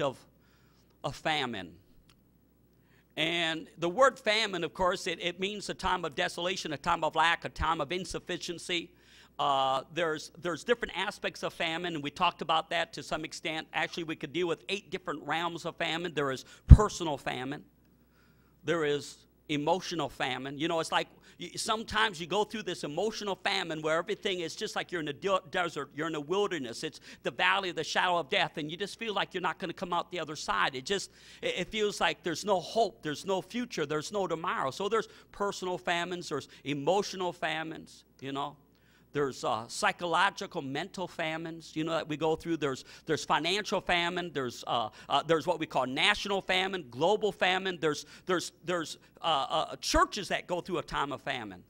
of, a famine. And the word famine, of course, it, it means a time of desolation, a time of lack, a time of insufficiency. Uh, there's, there's different aspects of famine, and we talked about that to some extent. Actually, we could deal with eight different realms of famine. There is personal famine, there is emotional famine. You know, it's like sometimes you go through this emotional famine where everything is just like you're in a de- desert, you're in a wilderness. It's the valley of the shadow of death, and you just feel like you're not going to come out the other side. It just it feels like there's no hope, there's no future, there's no tomorrow. So there's personal famines, there's emotional famines. You know, there's uh, psychological, mental famines, you know, that we go through. There's, there's financial famine. There's, uh, uh, there's what we call national famine, global famine. There's, there's, there's uh, uh, churches that go through a time of famine.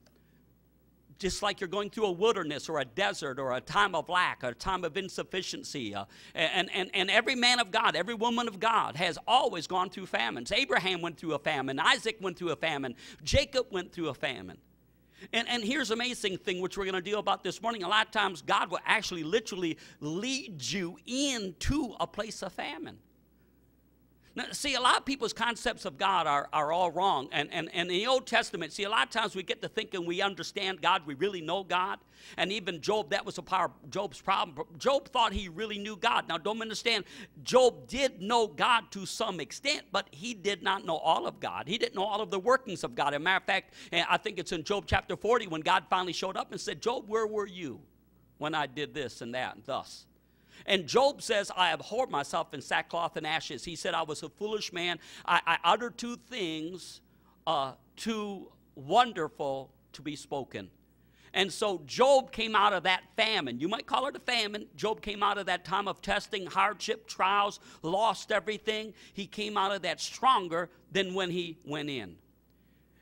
Just like you're going through a wilderness or a desert or a time of lack a time of insufficiency. Uh, and, and, and every man of God, every woman of God has always gone through famines. Abraham went through a famine. Isaac went through a famine. Jacob went through a famine. And, and here's amazing thing, which we're going to deal about this morning. A lot of times, God will actually literally lead you into a place of famine. Now, see, a lot of people's concepts of God are, are all wrong. And, and, and in the Old Testament, see, a lot of times we get to thinking we understand God, we really know God. And even Job, that was a part of Job's problem. Job thought he really knew God. Now, don't understand, Job did know God to some extent, but he did not know all of God. He didn't know all of the workings of God. As a matter of fact, eh, I think it's in Job chapter 40 when God finally showed up and said, Job, where were you when I did this and that and thus? And Job says, I abhorred myself in sackcloth and ashes. He said, I was a foolish man. I, I uttered two things uh, too wonderful to be spoken. And so Job came out of that famine. You might call it a famine. Job came out of that time of testing, hardship, trials, lost everything. He came out of that stronger than when he went in.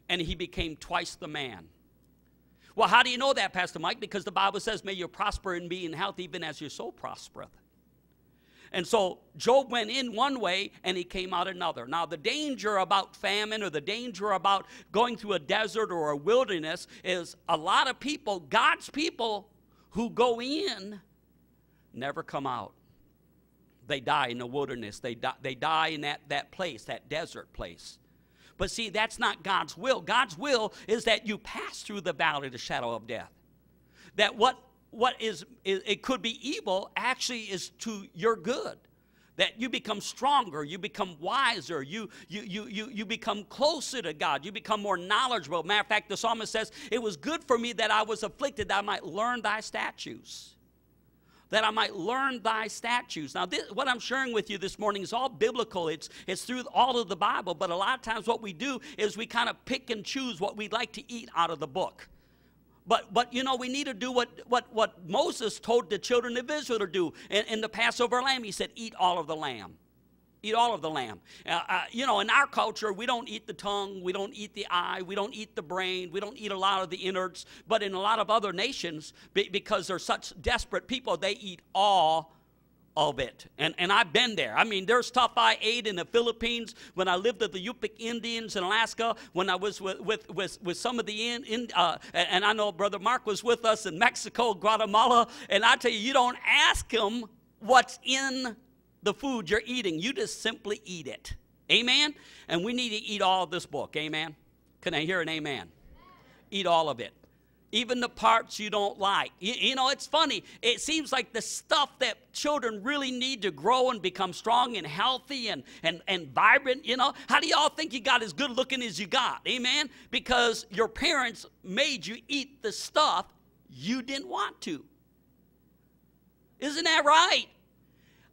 And he became twice the man. Well, how do you know that, Pastor Mike? Because the Bible says, May you prosper and be in health, even as your soul prospereth. And so Job went in one way and he came out another. Now, the danger about famine or the danger about going through a desert or a wilderness is a lot of people, God's people who go in, never come out. They die in the wilderness, they die, they die in that, that place, that desert place. But see, that's not God's will. God's will is that you pass through the valley of the shadow of death. That what, what is, it could be evil actually is to your good. That you become stronger, you become wiser, you, you, you, you, you become closer to God, you become more knowledgeable. Matter of fact, the psalmist says, It was good for me that I was afflicted, that I might learn thy statutes that I might learn thy statutes. Now, this, what I'm sharing with you this morning is all biblical. It's, it's through all of the Bible, but a lot of times what we do is we kind of pick and choose what we'd like to eat out of the book. But, but you know, we need to do what, what, what Moses told the children of Israel to do in, in the Passover lamb. He said, Eat all of the lamb. Eat all of the lamb. Uh, uh, you know, in our culture, we don't eat the tongue, we don't eat the eye, we don't eat the brain, we don't eat a lot of the innards. But in a lot of other nations, because they're such desperate people, they eat all of it. And, and I've been there. I mean, there's stuff I ate in the Philippines when I lived with the Yupik Indians in Alaska, when I was with, with, with, with some of the, in, in uh, and I know Brother Mark was with us in Mexico, Guatemala. And I tell you, you don't ask him what's in the food you're eating. You just simply eat it. Amen? And we need to eat all of this book. Amen? Can I hear an amen? Eat all of it. Even the parts you don't like. You, you, know, it's funny. It seems like the stuff that children really need to grow and become strong and healthy and, and, and vibrant, you know. How do y'all think you got as good looking as you got? Amen? Because your parents made you eat the stuff you didn't want to. Isn't that right?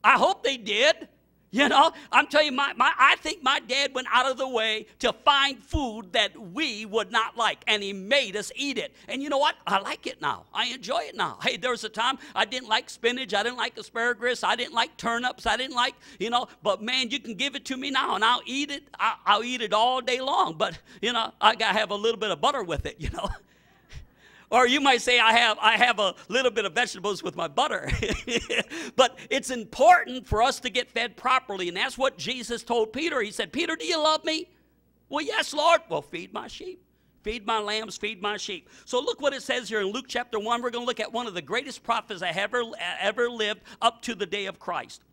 I hope they did. You know, I'm telling you, my, my, I think my dad went out of the way to find food that we would not like, and he made us eat it. And you know what? I like it now. I enjoy it now. Hey, there was a time I didn't like spinach, I didn't like asparagus, I didn't like turnips, I didn't like, you know, but man, you can give it to me now, and I'll eat it. I, I'll eat it all day long. But, you know, I got to have a little bit of butter with it, you know. Or you might say, I have, I have a little bit of vegetables with my butter. but it's important for us to get fed properly. And that's what Jesus told Peter. He said, Peter, do you love me? Well, yes, Lord. Well, feed my sheep. Feed my lambs, feed my sheep. So look what it says here in Luke chapter 1. We're going to look at one of the greatest prophets that ever, uh, ever lived up to the day of Christ.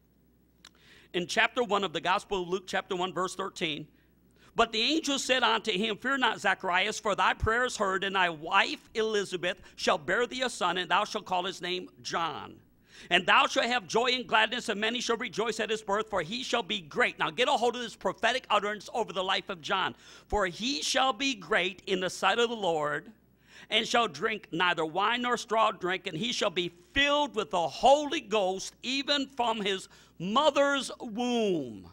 in chapter 1 of the Gospel of Luke, chapter 1, verse 13. But the angel said unto him, Fear not, Zacharias, for thy prayer is heard, and thy wife Elizabeth shall bear thee a son, and thou shalt call his name John. And thou shalt have joy and gladness, and many shall rejoice at his birth, for he shall be great. Now get a hold of this prophetic utterance over the life of John. For he shall be great in the sight of the Lord, and shall drink neither wine nor straw drink, and he shall be filled with the Holy Ghost, even from his mother's womb.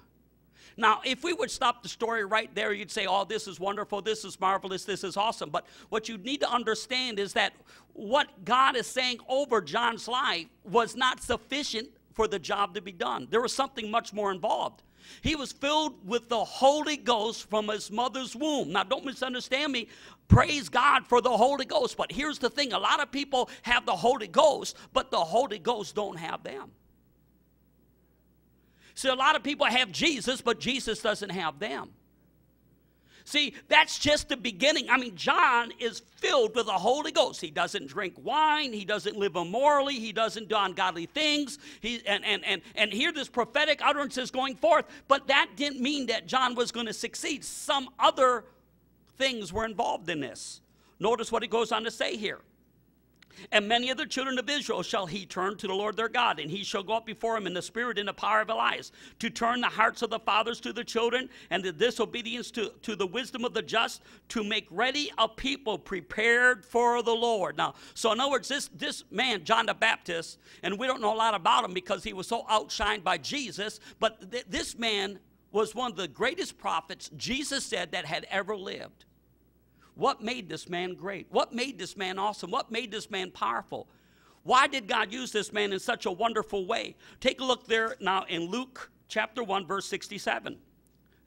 Now, if we would stop the story right there, you'd say, oh, this is wonderful, this is marvelous, this is awesome. But what you need to understand is that what God is saying over John's life was not sufficient for the job to be done. There was something much more involved. He was filled with the Holy Ghost from his mother's womb. Now, don't misunderstand me. Praise God for the Holy Ghost. But here's the thing a lot of people have the Holy Ghost, but the Holy Ghost don't have them. See, a lot of people have Jesus, but Jesus doesn't have them. See, that's just the beginning. I mean, John is filled with the Holy Ghost. He doesn't drink wine. He doesn't live immorally. He doesn't do ungodly things. He, and, and, and, and here this prophetic utterance is going forth. But that didn't mean that John was going to succeed. Some other things were involved in this. Notice what he goes on to say here. And many of the children of Israel shall he turn to the Lord their God, and he shall go up before him in the spirit and the power of Elias, to turn the hearts of the fathers to the children, and the disobedience to, to the wisdom of the just, to make ready a people prepared for the Lord. Now, so in other words, this, this man, John the Baptist, and we don't know a lot about him because he was so outshined by Jesus, but th- this man was one of the greatest prophets Jesus said that had ever lived. What made this man great? What made this man awesome? What made this man powerful? Why did God use this man in such a wonderful way? Take a look there now in Luke chapter 1, verse 67.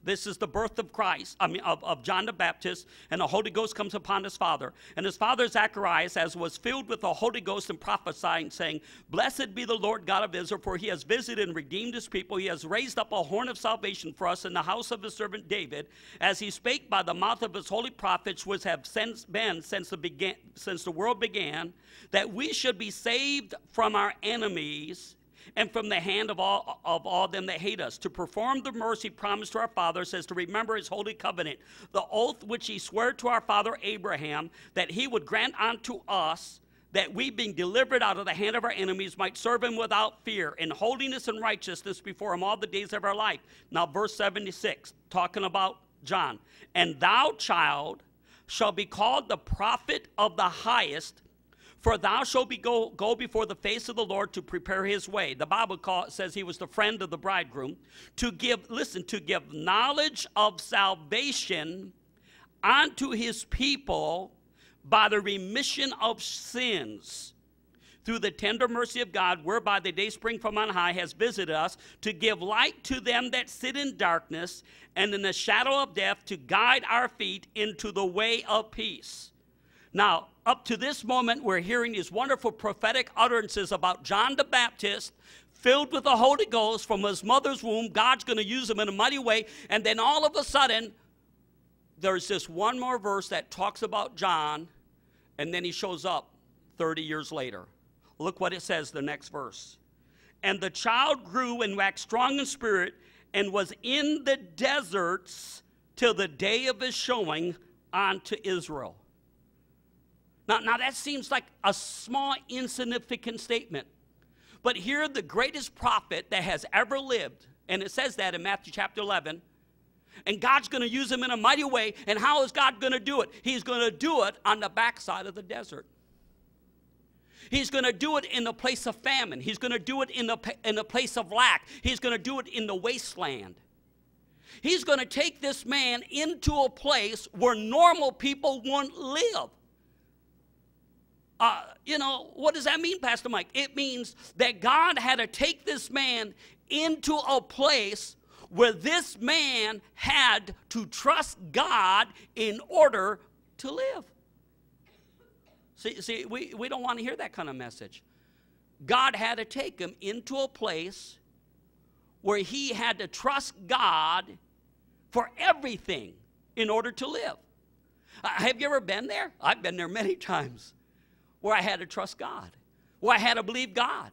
This is the birth of Christ, I mean, of, of John the Baptist, and the Holy Ghost comes upon his father. And his father Zacharias, as was filled with the Holy Ghost and prophesying, saying, Blessed be the Lord God of Israel, for he has visited and redeemed his people. He has raised up a horn of salvation for us in the house of his servant David, as he spake by the mouth of his holy prophets, which have since been since the, since the world began, that we should be saved from our enemies and from the hand of all, of all them that hate us, to perform the mercy promised to our fathers, says to remember his holy covenant, the oath which he swore to our father Abraham, that he would grant unto us that we, being delivered out of the hand of our enemies, might serve him without fear, in holiness and righteousness before him all the days of our life. Now, verse 76, talking about John. And thou, child, shall be called the prophet of the highest for thou shalt be go, go before the face of the Lord to prepare his way. The Bible call, says he was the friend of the bridegroom. To give, listen, to give knowledge of salvation unto his people by the remission of sins through the tender mercy of God, whereby the day spring from on high has visited us, to give light to them that sit in darkness and in the shadow of death, to guide our feet into the way of peace. Now, up to this moment, we're hearing these wonderful prophetic utterances about John the Baptist, filled with the Holy Ghost from his mother's womb. God's going to use him in a mighty way. And then all of a sudden, there's this one more verse that talks about John, and then he shows up 30 years later. Look what it says, the next verse. And the child grew and waxed strong in spirit and was in the deserts till the day of his showing unto Israel. Now, now that seems like a small, insignificant statement. But here, the greatest prophet that has ever lived, and it says that in Matthew chapter 11, and God's going to use him in a mighty way. And how is God going to do it? He's going to do it on the backside of the desert. He's going to do it in the place of famine. He's going to do it in the, in the place of lack. He's going to do it in the wasteland. He's going to take this man into a place where normal people won't live. Uh, you know, what does that mean, Pastor Mike? It means that God had to take this man into a place where this man had to trust God in order to live. See, see we, we don't want to hear that kind of message. God had to take him into a place where he had to trust God for everything in order to live. Uh, have you ever been there? I've been there many times where I had to trust God, where I had to believe God.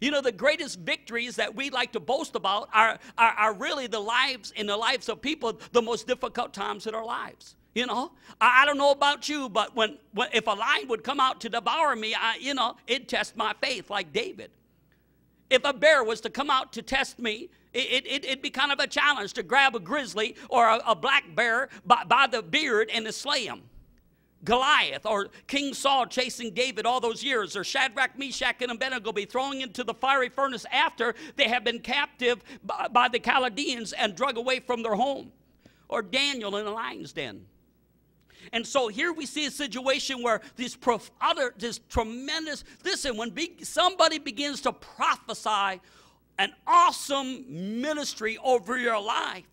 You know, the greatest victories that we like to boast about are, are, are really the lives in the lives of people, the most difficult times in our lives. You know, I, I don't know about you, but when, when if a lion would come out to devour me, I, you know, it'd test my faith like David. If a bear was to come out to test me, it, it, it'd be kind of a challenge to grab a grizzly or a, a black bear by, by the beard and to slay him. Goliath or King Saul chasing David all those years, or Shadrach, Meshach, and Abednego be thrown into the fiery furnace after they have been captive by, the Chaldeans and drug away from their home, or Daniel in the lion's den. And so here we see a situation where this prof- other, this tremendous, listen, when be, somebody begins to prophesy an awesome ministry over your life,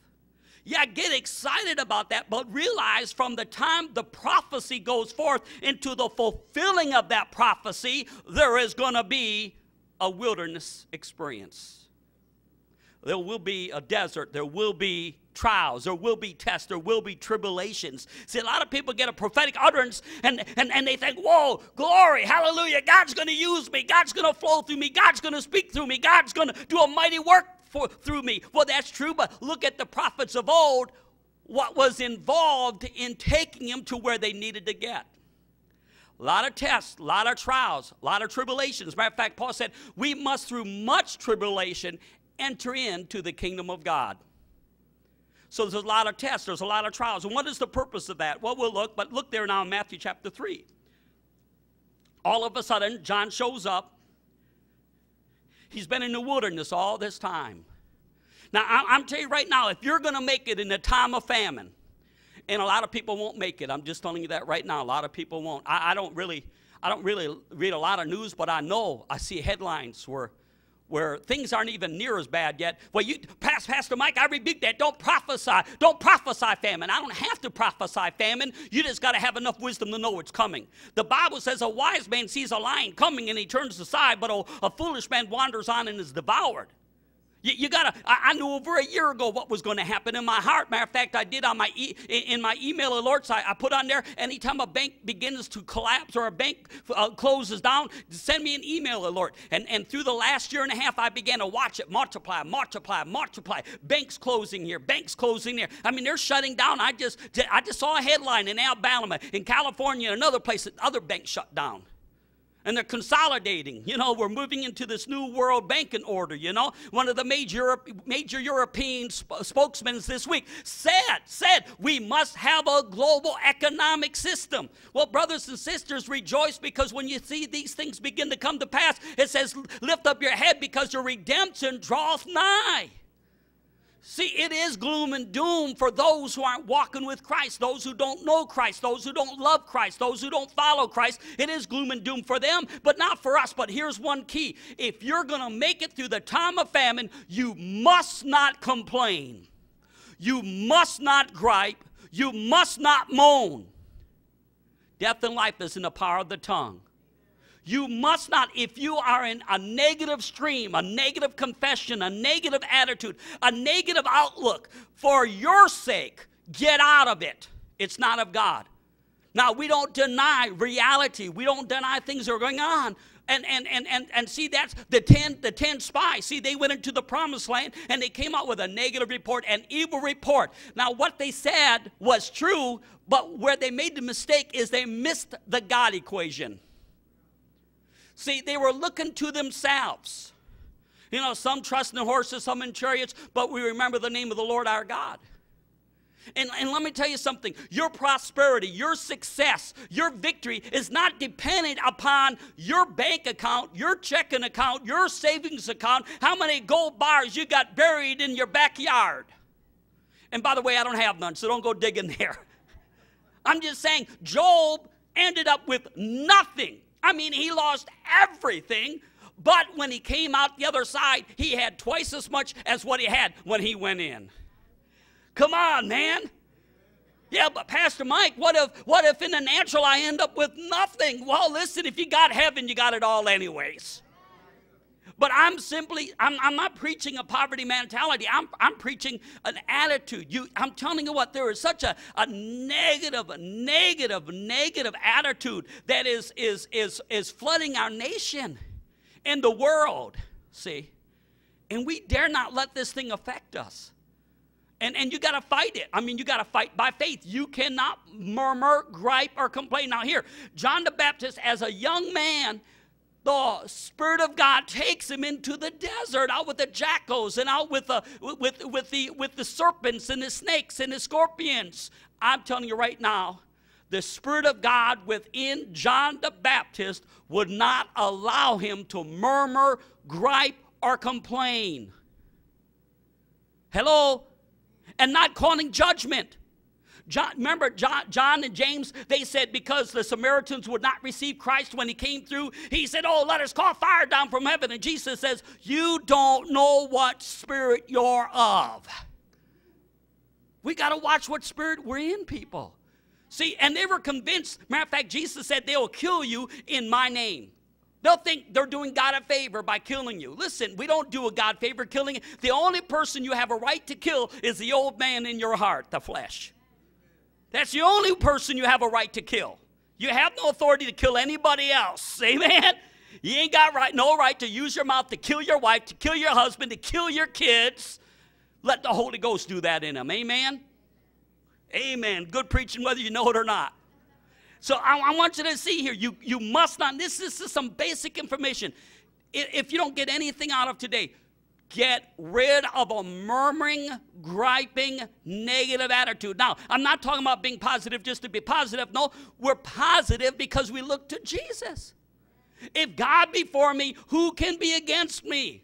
yeah, get excited about that, but realize from the time the prophecy goes forth into the fulfilling of that prophecy, there is going to be a wilderness experience. There will be a desert, there will be trials, there will be tests, there will be tribulations. See, a lot of people get a prophetic utterance and, and, and they think, whoa, glory, hallelujah, God's going to use me, God's going to flow through me, God's going to speak through me, God's going to do a mighty work for, through me. Well, that's true, but look at the prophets of old, what was involved in taking them to where they needed to get. A lot of tests, a lot of trials, a lot of tribulations. Matter of fact, Paul said, we must through much tribulation enter into the kingdom of God. So there's a lot of tests, there's a lot of trials. And what is the purpose of that? Well, we'll look, but look there now in Matthew chapter 3. All of a sudden, John shows up. He's been in the wilderness all this time. Now, I'm telling you right now, if you're going to make it in a time of famine, and a lot of people won't make it, I'm just telling you that right now, a lot of people won't. I, I don't really, I don't really read a lot of news, but I know I see headlines where where things aren't even near as bad yet. Well, you, Pastor Mike, I rebuke that. Don't prophesy. Don't prophesy famine. I don't have to prophesy famine. You just got to have enough wisdom to know it's coming. The Bible says a wise man sees a lion coming and he turns aside, but a, a foolish man wanders on and is devoured. You, you gotta. I, I, knew over a year ago what was going to happen in my heart. Matter of fact, I did on my e, in my email alerts. I, I, put on there anytime a bank begins to collapse or a bank uh, closes down, send me an email alert. And and through the last year and a half, I began to watch it multiply, multiply, multiply. Banks closing here, banks closing there. I mean, they're shutting down. I just I just saw a headline in Alabama, in California, another place, that other banks shut down and they're consolidating. You know, we're moving into this new world banking order. You know, one of the major major European sp- spokesmen this week said said we must have a global economic system. Well, brothers and sisters, rejoice because when you see these things begin to come to pass, it says, "Lift up your head because your redemption draweth nigh." See, it is gloom and doom for those who aren't walking with Christ, those who don't know Christ, those who don't love Christ, those who don't follow Christ. It is gloom and doom for them, but not for us. But here's one key if you're going to make it through the time of famine, you must not complain, you must not gripe, you must not moan. Death and life is in the power of the tongue. You must not, if you are in a negative stream, a negative confession, a negative attitude, a negative outlook, for your sake, get out of it. It's not of God. Now, we don't deny reality, we don't deny things that are going on. And, and, and, and, and see, that's the 10, the 10 spies. See, they went into the promised land and they came out with a negative report, an evil report. Now, what they said was true, but where they made the mistake is they missed the God equation. See, they were looking to themselves. You know, some trust in horses, some in chariots, but we remember the name of the Lord our God. And, and let me tell you something your prosperity, your success, your victory is not dependent upon your bank account, your checking account, your savings account, how many gold bars you got buried in your backyard. And by the way, I don't have none, so don't go digging there. I'm just saying, Job ended up with nothing I mean, he lost everything, but when he came out the other side, he had twice as much as what he had when he went in. Come on, man. Yeah, but Pastor Mike, what if what if in the natural I end up with nothing? Well, listen, if you got heaven, you got it all anyways. But I'm simply, I'm, I'm not preaching a poverty mentality. I'm, I'm preaching an attitude. You, I'm telling you what, there is such a, a negative, negative, negative attitude that is, is, is, is flooding our nation and the world. See? And we dare not let this thing affect us. And, and you got to fight it. I mean, you got to fight by faith. You cannot murmur, gripe, or complain. Now, here, John the Baptist, as a young man, the Spirit of God takes him into the desert, out with the jackals and out with the, with, with, the, with the serpents and the snakes and the scorpions. I'm telling you right now, the Spirit of God within John the Baptist would not allow him to murmur, gripe, or complain. Hello? And not calling judgment. John, remember, John, John and James, they said because the Samaritans would not receive Christ when he came through, he said, Oh, let us call fire down from heaven. And Jesus says, You don't know what spirit you're of. We got to watch what spirit we're in, people. See, and they were convinced. Matter of fact, Jesus said, They will kill you in my name. They'll think they're doing God a favor by killing you. Listen, we don't do a God favor killing. The only person you have a right to kill is the old man in your heart, the flesh. That's the only person you have a right to kill. You have no authority to kill anybody else. Amen? You ain't got right, no right to use your mouth to kill your wife, to kill your husband, to kill your kids. Let the Holy Ghost do that in them. Amen? Amen. Good preaching, whether you know it or not. So I, I want you to see here, you, you must not, this, this is some basic information. If you don't get anything out of today, get rid of a murmuring, griping, negative attitude. Now, I'm not talking about being positive just to be positive. No, we're positive because we look to Jesus. If God be for me, who can be against me?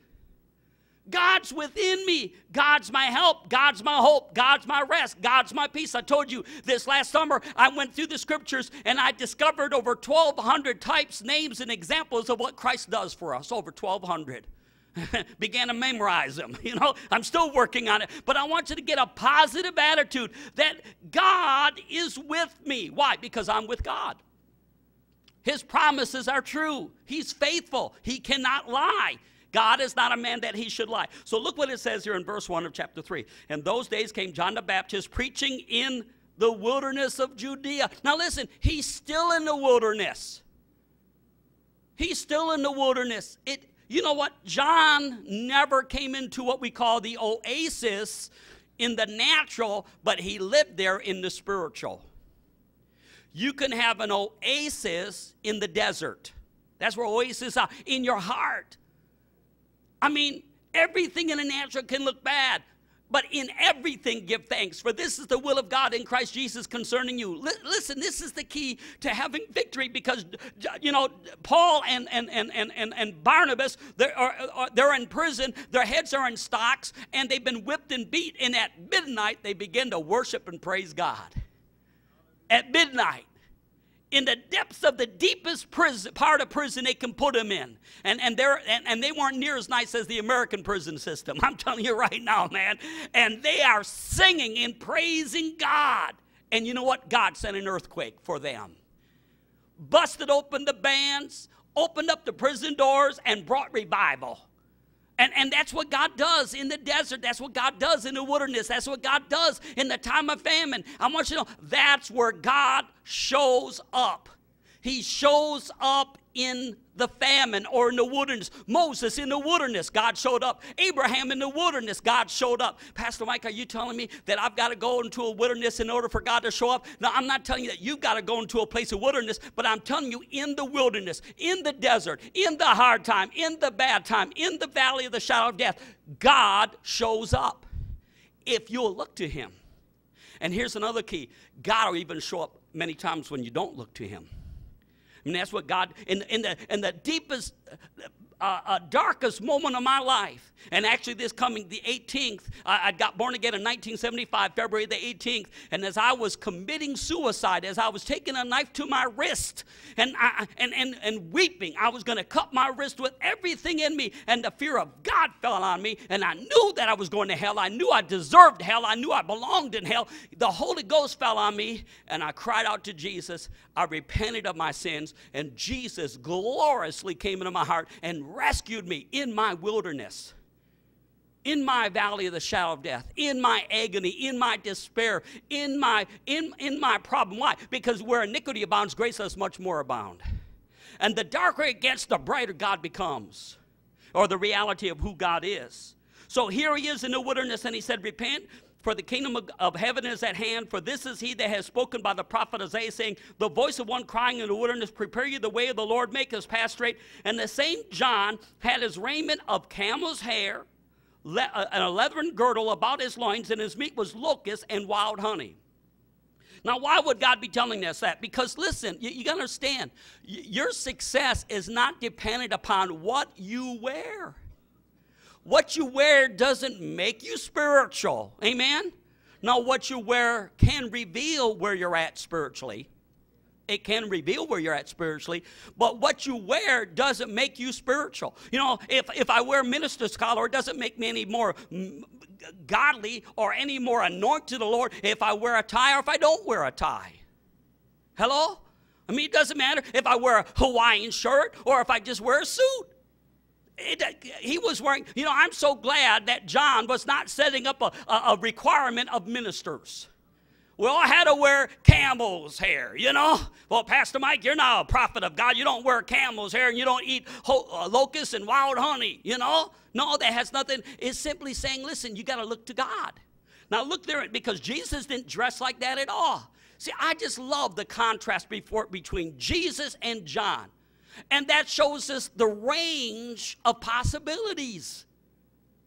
God's within me. God's my help. God's my hope. God's my rest. God's my peace. I told you this last summer, I went through the scriptures and I discovered over 1,200 types, names, and examples of what Christ does for us. Over 1,200. began to memorize them. You know, I'm still working on it. But I want you to get a positive attitude that God is with me. Why? Because I'm with God. His promises are true. He's faithful. He cannot lie. God is not a man that he should lie. So look what it says here in verse 1 of chapter 3. In those days came John the Baptist preaching in the wilderness of Judea. Now listen, he's still in the wilderness. He's still in the wilderness. It you know what? John never came into what we call the oasis in the natural, but he lived there in the spiritual. You can have an oasis in the desert. That's where oasis are in your heart. I mean, everything in the natural can look bad. But in everything, give thanks, for this is the will of God in Christ Jesus concerning you. L- listen, this is the key to having victory because, you know, Paul and, and, and, and, and Barnabas, they're, are, they're in prison, their heads are in stocks, and they've been whipped and beat. And at midnight, they begin to worship and praise God. At midnight in the depths of the deepest prison, part of prison they can put them in. And, and, they're, and, and they weren't near as nice as the American prison system. I'm telling you right now, man. And they are singing and praising God. And you know what? God sent an earthquake for them. Busted open the bands, opened up the prison doors, and brought revival. And, and that's what God does in the desert. That's what God does in the wilderness. That's what God does in the time of famine. I want you to know that's where God shows up. He shows up in the famine or in the wilderness. Moses in the wilderness, God showed up. Abraham in the wilderness, God showed up. Pastor Mike, are you telling me that I've got to go into a wilderness in order for God to show up? No, I'm not telling you that you've got to go into a place of wilderness, but I'm telling you in the wilderness, in the desert, in the hard time, in the bad time, in the valley of the shadow of death, God shows up if you'll look to Him. And here's another key God will even show up many times when you don't look to Him. Mean, that's what God, in, in, the, in the deepest, uh, darkest moment of my life, and actually this coming the 18th, I, I got born again in 1975, February the 18th, and as I was committing suicide, as I was taking a knife to my wrist and, I, and, and, and weeping, I was going to cut my wrist with everything in me, and the fear of God fell on me, and I knew that I was going to hell. I knew I deserved hell. I knew I belonged in hell. The Holy Ghost fell on me, and I cried out to Jesus. I repented of my sins, and Jesus gloriously came into my heart and rescued me in my wilderness, in my valley of the shadow of death, in my agony, in my despair, in my, in, in my problem. Why? Because where iniquity abounds, grace does much more abound. And the darker it gets, the brighter God becomes. or the reality of who God is. So here he is in the wilderness, and he said, Repent, for the kingdom of, heaven is at hand. For this is he that has spoken by the prophet Isaiah, saying, The voice of one crying in the wilderness, Prepare you the way of the Lord, make his path straight. And the same John had his raiment of camel's hair, le- uh, an leathern girdle about his loins, and his meat was locusts and wild honey. Now, why would God be telling us that? Because listen, you, you got to understand, y- your success is not dependent upon what you wear. What you wear doesn't make you spiritual. Amen? Now, what you wear can reveal where you're at spiritually. It can reveal where you're at spiritually, but what you wear doesn't make you spiritual. You know, if, if I wear minister's collar, it doesn't make me any more godly or any more anointed to the Lord if I wear a tie or if I don't wear a tie. Hello? I mean, it doesn't matter if I wear a Hawaiian shirt or if I just wear a suit. It, he was wearing, you know, I'm so glad that John was not setting up a, a, requirement of ministers. We all had to wear camel's hair, you know? Well, Pastor Mike, you're not a prophet of God. You don't wear camel's hair and you don't eat uh, locusts and wild honey, you know? No, that has nothing. It's simply saying, listen, you got to look to God. Now, look there, because Jesus didn't dress like that at all. See, I just love the contrast before, between Jesus and John. And that shows us the range of possibilities.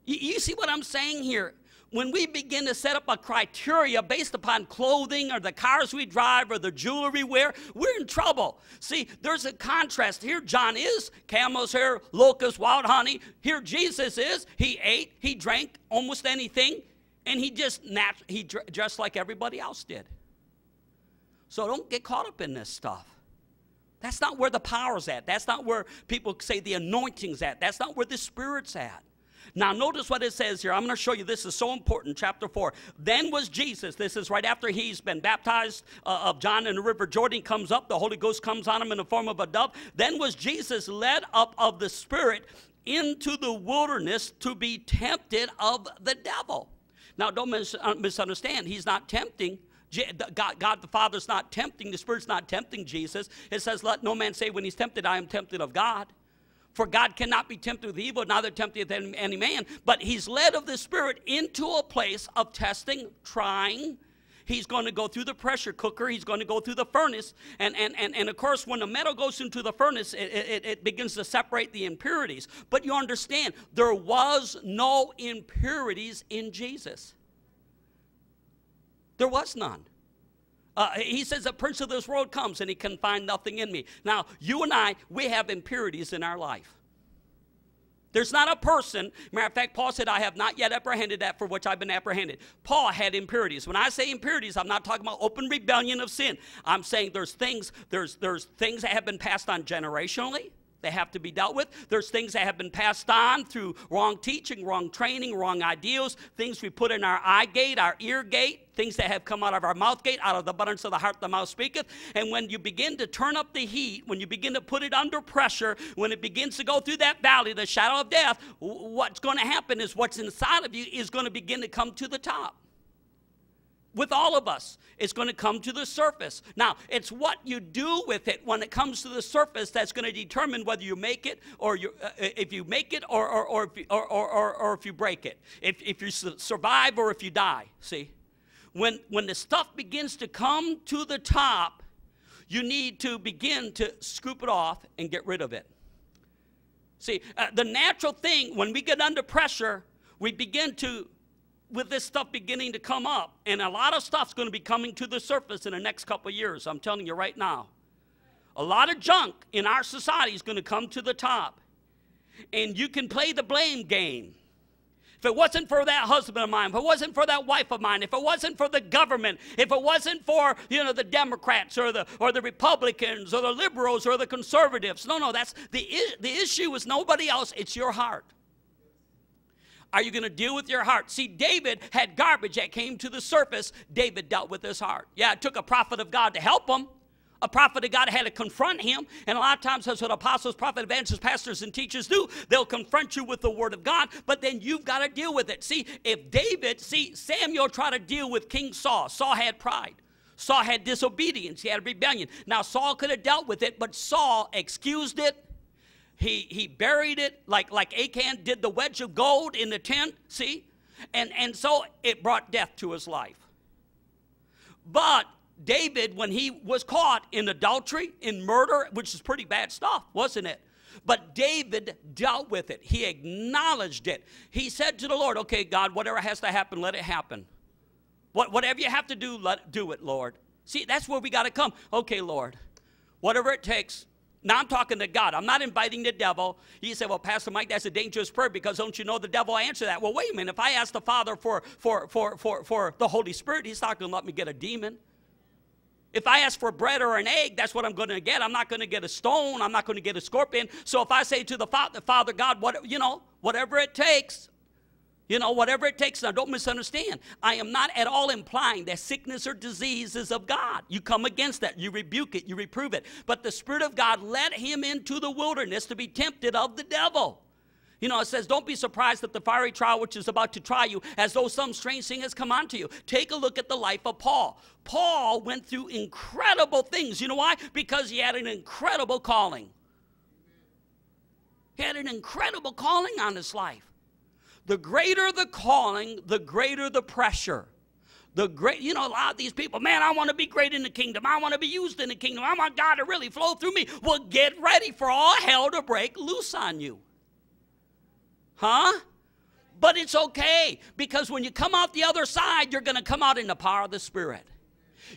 You, you, see what I'm saying here? When we begin to set up a criteria based upon clothing or the cars we drive or the jewelry we wear, we're in trouble. See, there's a contrast. Here, John is camel's hair, locust, wild honey. Here, Jesus is. He ate, he drank almost anything, and he just nat- he dressed like everybody else did. So don't get caught up in this stuff. That's not where the power's at. That's not where people say the anointing's at. That's not where the Spirit's at. Now, notice what it says here. I'm going to show you this is so important. Chapter 4. Then was Jesus, this is right after he's been baptized uh, of John in the river Jordan, comes up, the Holy Ghost comes on him in the form of a dove. Then was Jesus led up of the Spirit into the wilderness to be tempted of the devil. Now, don't mis- uh, misunderstand. He's not tempting God, God the Father's not tempting, the Spirit's not tempting Jesus. It says, Let no man say when he's tempted, I am tempted of God. For God cannot be tempted with evil, neither tempteth any man. But he's led of the Spirit into a place of testing, trying. He's going to go through the pressure cooker. He's going to go through the furnace. And, and, and, and of course, when the metal goes into the furnace, it, it, it begins to separate the impurities. But you understand, there was no impurities in Jesus. There was none. Uh, he says, The prince of this world comes and he can find nothing in me. Now, you and I, we have impurities in our life. There's not a person, matter of fact, Paul said, I have not yet apprehended that for which I've been apprehended. Paul had impurities. When I say impurities, I'm not talking about open rebellion of sin. I'm saying there's things, there's, there's things that have been passed on generationally they have to be dealt with. There's things that have been passed on through wrong teaching, wrong training, wrong ideals, things we put in our eye gate, our ear gate, things that have come out of our mouth gate, out of the abundance of the heart the mouth speaketh. And when you begin to turn up the heat, when you begin to put it under pressure, when it begins to go through that valley, the shadow of death, what's going to happen is what's inside of you is going to begin to come to the top with all of us. It's going to come to the surface. Now, it's what you do with it when it comes to the surface that's going to determine whether you make it or you, uh, if you make it or, or, or, if you, or, or, or, or if you break it, if, if you survive or if you die. See? When, when the stuff begins to come to the top, you need to begin to scoop it off and get rid of it. See, uh, the natural thing, when we get under pressure, we begin to with this stuff beginning to come up, and a lot of stuff's going to be coming to the surface in the next couple years, I'm telling you right now. A lot of junk in our society is going to come to the top. And you can play the blame game. If it wasn't for that husband of mine, if it wasn't for that wife of mine, if it wasn't for the government, if it wasn't for, you know, the Democrats or the or the Republicans or the liberals or the conservatives. No, no, that's the the issue is nobody else, it's your heart. Are you going to deal with your heart? See, David had garbage that came to the surface. David dealt with his heart. Yeah, it took a prophet of God to help him. A prophet of God had to confront him. And a lot of times that's what apostles, prophets, evangelists, pastors, and teachers do. They'll confront you with the word of God, but then you've got to deal with it. See, if David, see, Samuel tried to deal with King Saul. Saul had pride. Saul had disobedience. He had rebellion. Now, Saul could have dealt with it, but Saul excused it, he, he buried it like, like Achan did the wedge of gold in the tent, see? And, and so it brought death to his life. But David, when he was caught in adultery, in murder, which is pretty bad stuff, wasn't it? But David dealt with it. He acknowledged it. He said to the Lord, Okay, God, whatever has to happen, let it happen. What, whatever you have to do, let do it, Lord. See, that's where we got to come. Okay, Lord, whatever it takes. Now I'm talking to God. I'm not inviting the devil. You say, well, Pastor Mike, that's a dangerous prayer because don't you know the devil answer that? Well, wait a minute. If I ask the Father for, for, for, for, for the Holy Spirit, he's not going to let me get a demon. If I ask for bread or an egg, that's what I'm going to get. I'm not going to get a stone. I'm not going to get a scorpion. So if I say to the Father, Father God, what, you know, whatever it takes, you know, whatever it takes. Now, don't misunderstand. I am not at all implying that sickness or disease is of God. You come against that. You rebuke it. You reprove it. But the Spirit of God led him into the wilderness to be tempted of the devil. You know, it says, Don't be surprised at the fiery trial which is about to try you, as though some strange thing has come onto you. Take a look at the life of Paul. Paul went through incredible things. You know why? Because he had an incredible calling. He had an incredible calling on his life. The greater the calling, the greater the pressure. The great, you know, a lot of these people, man, I want to be great in the kingdom. I want to be used in the kingdom. I want God to really flow through me. Well, get ready for all hell to break loose on you. Huh? But it's okay because when you come out the other side, you're going to come out in the power of the Spirit.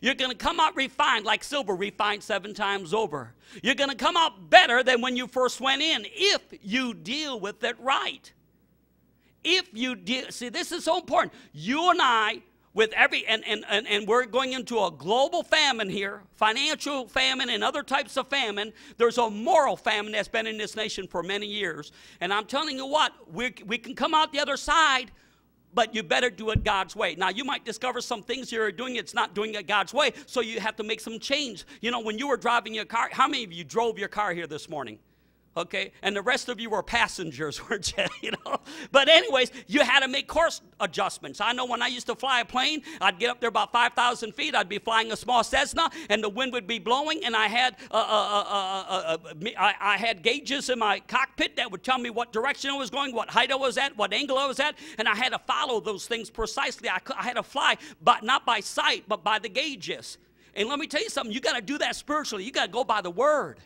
You're going to come out refined like silver refined seven times over. You're going to come out better than when you first went in if you deal with it right if you did, see, this is so important. You and I, with every, and, and, and, and we're going into a global famine here, financial famine and other types of famine. There's a moral famine that's been in this nation for many years. And I'm telling you what, we, we can come out the other side but you better do it God's way. Now, you might discover some things you're doing, it's not doing it God's way, so you have to make some change. You know, when you were driving your car, how many of you drove your car here this morning? Okay? And the rest of you were passengers, weren't you? you know? But anyways, you had to make course adjustments. I know when I used to fly a plane, I'd get up there about 5,000 feet. I'd be flying a small Cessna, and the wind would be blowing, and I had uh, uh, uh, I, I had gauges in my cockpit that would tell me what direction I was going, what height I was at, what angle I was at, and I had to follow those things precisely. I, I had to fly, but not by sight, but by the gauges. And let me tell you something, you got to do that spiritually. You got to go by the word.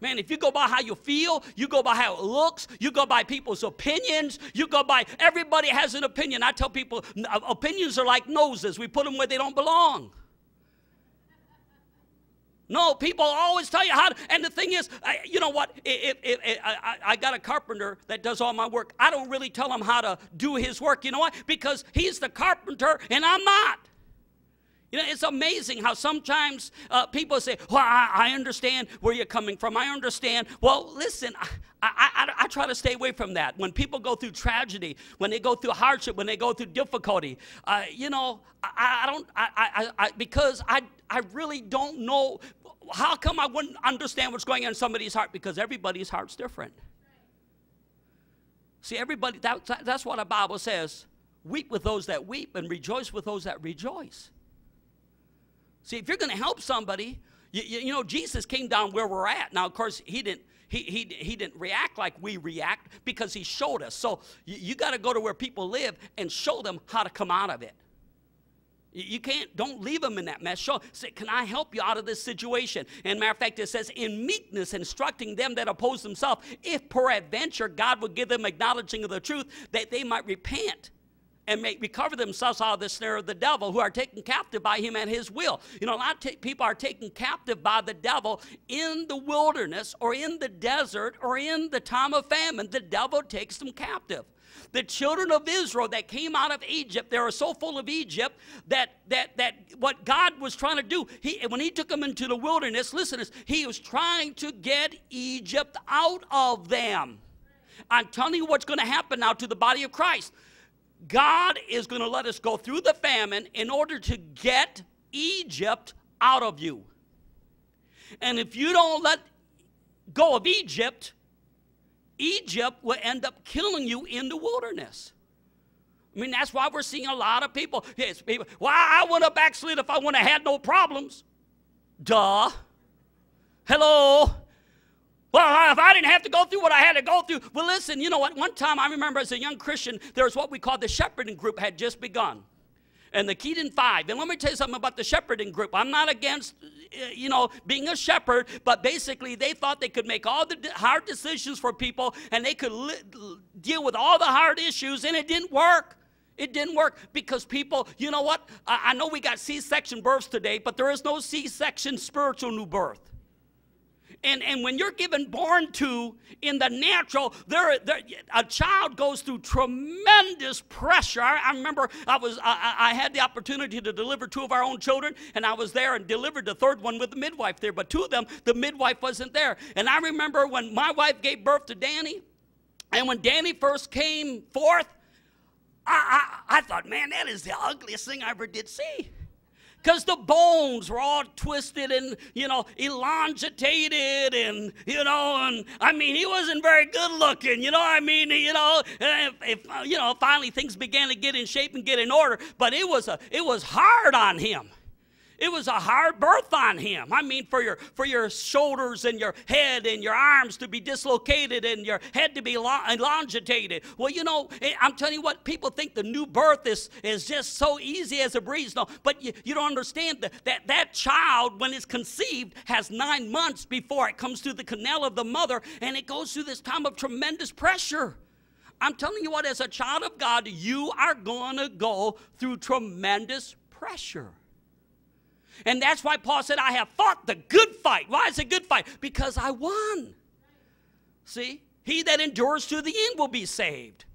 Man, if you go by how you feel, you go by how it looks, you go by people's opinions, you go by everybody has an opinion. I tell people uh, opinions are like noses, we put them where they don't belong. No, people always tell you how to, and the thing is, I, you know what? If, if, if, I, I got a carpenter that does all my work. I don't really tell him how to do his work. You know why? Because he's the carpenter and I'm not. You know, it's amazing how sometimes uh, people say, Well, I, I, understand where you're coming from. I understand. Well, listen, I, I, I, try to stay away from that. When people go through tragedy, when they go through hardship, when they go through difficulty, uh, you know, I, don't, I, I, because I, I really don't know. How come I wouldn't understand what's going on in somebody's heart? Because everybody's heart's different. See, everybody, that, that's what the Bible says. Weep with those that weep and rejoice with those that rejoice. See, if you're going to help somebody, you, you, you, know, Jesus came down where we're at. Now, of course, he didn't. He, he, he didn't react like we react because he showed us. So you, you got to go to where people live and show them how to come out of it. You can't, don't leave them in that mess. Show, say, can I help you out of this situation? And matter of fact, it says, in meekness, instructing them that oppose themselves, if peradventure God would give them acknowledging of the truth, that they might repent and make, recover themselves out of the snare of the devil who are taken captive by him at his will. You know, a lot of people are taken captive by the devil in the wilderness or in the desert or in the time of famine. The devil takes them captive. The children of Israel that came out of Egypt, they were so full of Egypt that that that what God was trying to do, he when he took them into the wilderness, listen, he was trying to get Egypt out of them. I'm telling you what's going to happen now to the body of Christ. God is going to let us go through the famine in order to get Egypt out of you. And if you don't let go of Egypt, Egypt will end up killing you in the wilderness. I mean, that's why we're seeing a lot of people. Yes, people. Well, I would have backslid if I wouldn't have had no problems. Duh. Hello. Well, if I didn't have to go through what I had to go through. Well, listen, you know what? One time I remember as a young Christian, there was what we called the shepherding group had just begun. And the Keaton Five. And let me tell you something about the shepherding group. I'm not against, uh, you know, being a shepherd, but basically they thought they could make all the hard decisions for people and they could deal with all the hard issues, and it didn't work. It didn't work because people, you know what? I, I know we got C section births today, but there is no C section spiritual new birth. And, and when you're given born to in the natural, there, there a child goes through tremendous pressure. I, I remember I was I, I, had the opportunity to deliver two of our own children, and I was there and delivered the third one with the midwife there. But two of them, the midwife wasn't there. And I remember when my wife gave birth to Danny, and when Danny first came forth, I, I, I thought, man, that is the ugliest thing I ever did see because the bones were all twisted and you know elongated and you know and i mean he wasn't very good looking you know i mean? You know if, if, you know finally things began to get in shape and get in order but it was a it was hard on him it was a hard birth on him. I mean, for your for your shoulders and your head and your arms to be dislocated and your head to be elongated. Well, you know, eh, I'm telling you what, people think the new birth is, is just so easy as a breeze. No, but you, you don't understand that, that that child, when it's conceived, has nine months before it comes through the canal of the mother, and it goes through this time of tremendous pressure. I'm telling you what, as a child of God, you are going to go through tremendous pressure. And that's why Paul said, I have fought the good fight. Why is it a good fight? Because I won. See? He that endures to the end will be saved.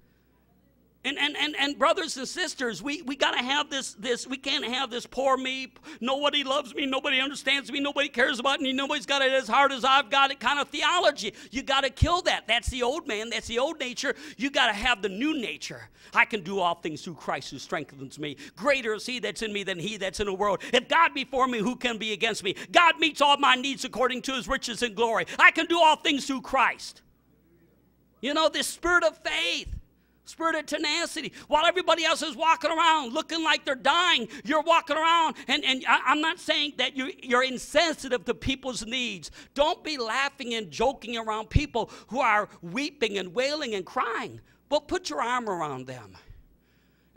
And, and, and, and brothers and sisters, we, we got to have this, this, we can't have this poor me, nobody loves me, nobody understands me, nobody cares about me, nobody's got it as hard as I've got it kind of theology. You got to kill that. That's the old man, that's the old nature. You got to have the new nature. I can do all things through Christ who strengthens me. Greater is he that's in me than he that's in the world. If God be for me, who can be against me? God meets all my needs according to his riches and glory. I can do all things through Christ. You know, this spirit of faith spirit of tenacity. While everybody else is walking around looking like they're dying, you're walking around. And, and I, am not saying that you, you're insensitive to people's needs. Don't be laughing and joking around people who are weeping and wailing and crying. But put your arm around them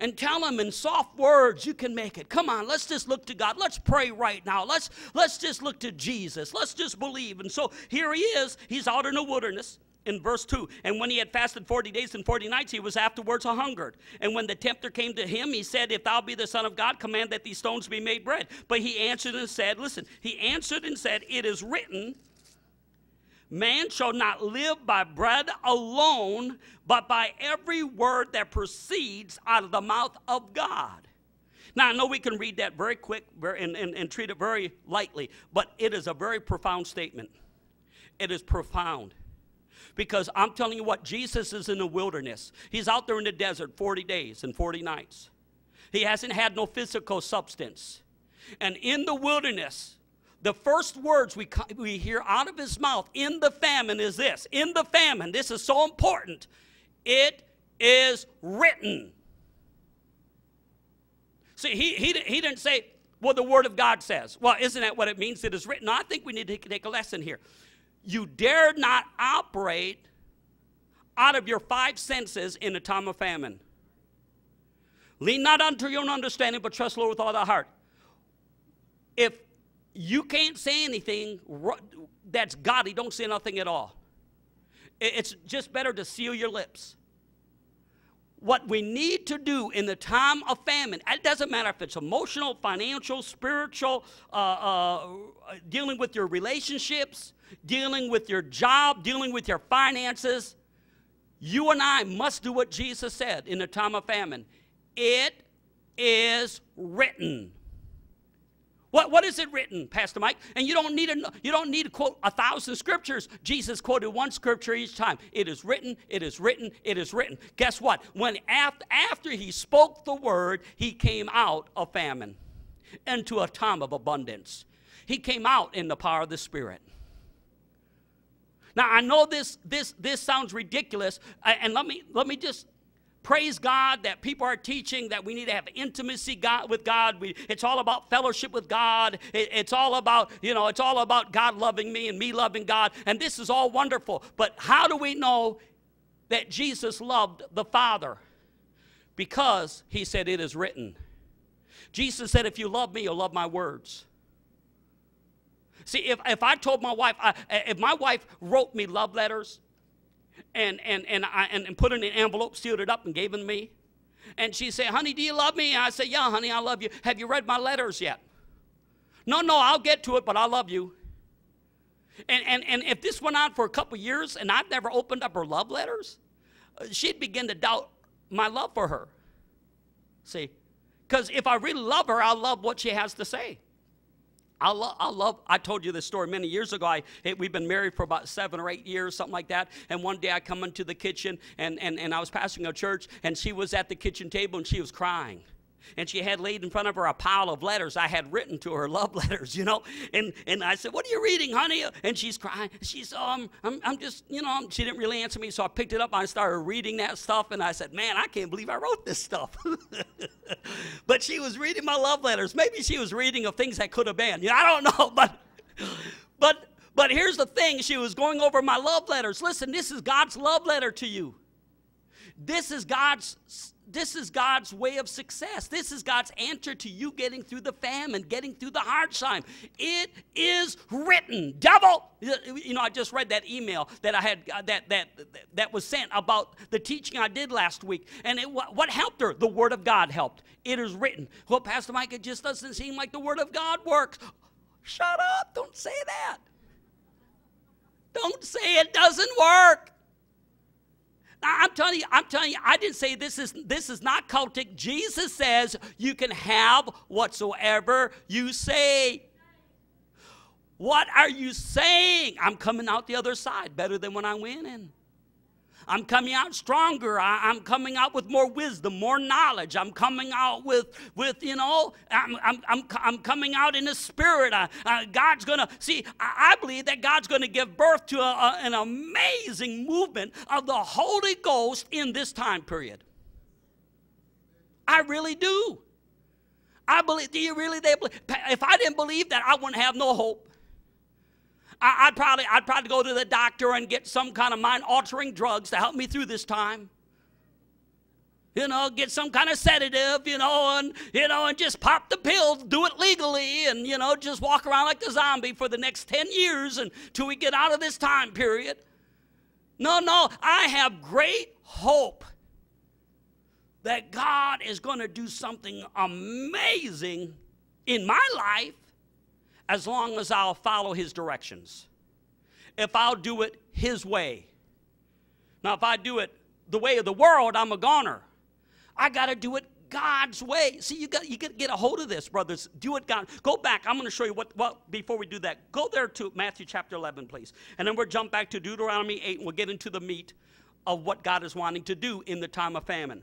and tell them in soft words you can make it come on let's just look to god let's pray right now let's let's just look to jesus let's just believe and so here he is he's out in the wilderness in verse 2 and when he had fasted 40 days and 40 nights he was afterwards a hungered and when the tempter came to him he said if thou be the son of god command that these stones be made bread but he answered and said listen he answered and said it is written man shall not live by bread alone but by every word that proceeds out of the mouth of god now, I know we can read that very quick and, and, and treat it very lightly, but it is a very profound statement. It is profound. Because I'm telling you what, Jesus is in the wilderness. He's out there in the desert 40 days and 40 nights. He hasn't had no physical substance. And in the wilderness, the first words we, we hear out of his mouth in the famine is this in the famine, this is so important. It is written. See, he, he, he didn't say, well, the Word of God says. Well, isn't that what it means? It is written. No, I think we need to take a lesson here. You dare not operate out of your five senses in a time of famine. Lean not unto your own understanding, but trust Lord with all thy heart. If you can't say anything that's godly, don't say nothing at all. It's just better to seal your lips. What we need to do in the time of famine, it doesn't matter if it's emotional, financial, spiritual, uh, uh, dealing with your relationships, dealing with your job, dealing with your finances, you and I must do what Jesus said in the time of famine. It is written. What, what is it written, Pastor Mike? And you don't need to you don't need to quote a thousand scriptures. Jesus quoted one scripture each time. It is written, it is written, it is written. Guess what? When after, after he spoke the word, he came out of famine into a time of abundance. He came out in the power of the Spirit. Now I know this this this sounds ridiculous, uh, and let me let me just praise God that people are teaching that we need to have intimacy God, with God. We, it's all about fellowship with God. It, it's all about, you know, it's all about God loving me and me loving God. And this is all wonderful. But how do we know that Jesus loved the Father? Because he said, It is written. Jesus said, If you love me, you'll love my words. See, if, if I told my wife, I, if my wife wrote me love letters and, and, and, I, and, and put in an envelope, sealed it up, and gave them to me, and she said, Honey, do you love me? And I said, Yeah, honey, I love you. Have you read my letters yet? No, no, I'll get to it, but I love you. And, and, and if this went on for a couple years and I've never opened up her love letters, uh, she'd begin to doubt my love for her. See? Because if I really love her, I'll love what she has to say. I, lo- I love, I told you this story many years ago. I, it, we've been married for about seven or eight years, something like that. And one day I come into the kitchen and, and, and I was pastoring a church and she was at the kitchen table and she was crying and she had laid in front of her a pile of letters I had written to her, love letters, you know. And and I said, "What are you reading, honey?" And she's crying. She's um, I'm, I'm just, you know, she didn't really answer me, so I picked it up. And I started reading that stuff, and I said, "Man, I can't believe I wrote this stuff." but she was reading my love letters. Maybe she was reading of things that could have been. You know, I don't know, but but but here's the thing: she was going over my love letters. Listen, this is God's love letter to you. This is God's this is God's way of success. This is God's answer to you getting through the famine, getting through the hard time. It is written. Devil, you know, I just read that email that I had uh, that that that was sent about the teaching I did last week, and it, what helped her? The Word of God helped. It is written. Well, Pastor Mike, it just doesn't seem like the Word of God works. Shut up! Don't say that. Don't say it doesn't work. I'm telling you, I'm telling you, I didn't say this is this is not cultic. Jesus says you can have whatsoever you say. What are you saying? I'm coming out the other side better than when I went in. I'm coming out stronger. I, am coming out with more wisdom, more knowledge. I'm coming out with, with you know, I'm, I'm, I'm, I'm coming out in the spirit. Uh, uh, God's going to, see, I, I, believe that God's going to give birth to a, a, an amazing movement of the Holy Ghost in this time period. I really do. I believe, do you really? They believe? If I didn't believe that, I wouldn't have no hope. I, would probably, I'd probably go to the doctor and get some kind of mind altering drugs to help me through this time. You know, get some kind of sedative, you know, and you know, and just pop the pills, do it legally, and you know, just walk around like a zombie for the next 10 years until we get out of this time period. No, no, I have great hope that God is going to do something amazing in my life as long as I'll follow his directions. If I'll do it his way. Now, if I do it the way of the world, I'm a goner. I got to do it God's way. See, you got you got to get a hold of this, brothers. Do it God. Go back. I'm going to show you what, what before we do that. Go there to Matthew chapter 11, please. And then we'll jump back to Deuteronomy 8 and we'll get into the meat of what God is wanting to do in the time of famine.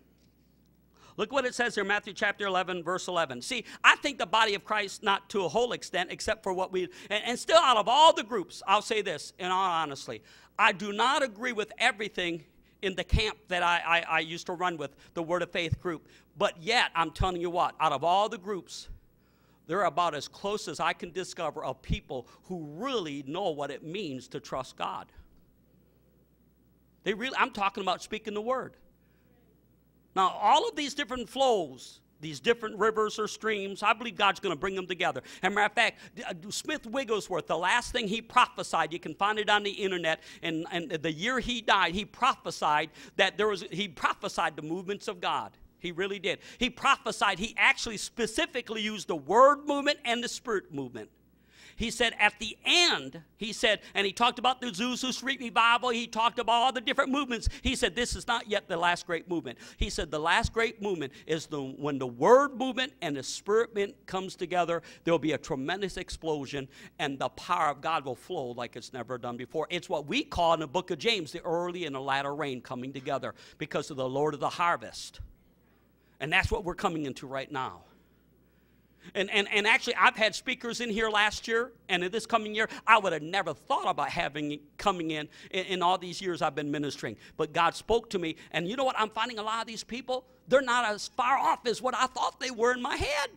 Look what it says here, Matthew chapter 11, verse 11. See, I think the body of Christ, not to a whole extent, except for what we, and, and still out of all the groups, I'll say this in all honesty, I do not agree with everything in the camp that I, I, I used to run with, the Word of Faith group. But yet, I'm telling you what, out of all the groups, they're about as close as I can discover of people who really know what it means to trust God. They really, I'm talking about speaking the word. Now, all of these different flows, these different rivers or streams, I believe God's going to bring them together. And matter of fact, uh, Smith Wigglesworth, the last thing he prophesied, you can find it on the internet, and, and the year he died, he prophesied that there was, he prophesied the movements of God. He really did. He prophesied, he actually specifically used the word movement and the spirit movement. He said at the end, he said, and he talked about the Azusa Street revival. He talked about all the different movements. He said, this is not yet the last great movement. He said, the last great movement is the when the word movement and the spirit movement comes together, there'll be a tremendous explosion and the power of God will flow like it's never done before. It's what we call in the book of James the early and the latter rain coming together because of the Lord of the harvest. And that's what we're coming into right now. And, and, and actually, I've had speakers in here last year, and in this coming year, I would have never thought about having coming in, in in all these years I've been ministering. But God spoke to me, and you know what? I'm finding a lot of these people, they're not as far off as what I thought they were in my head.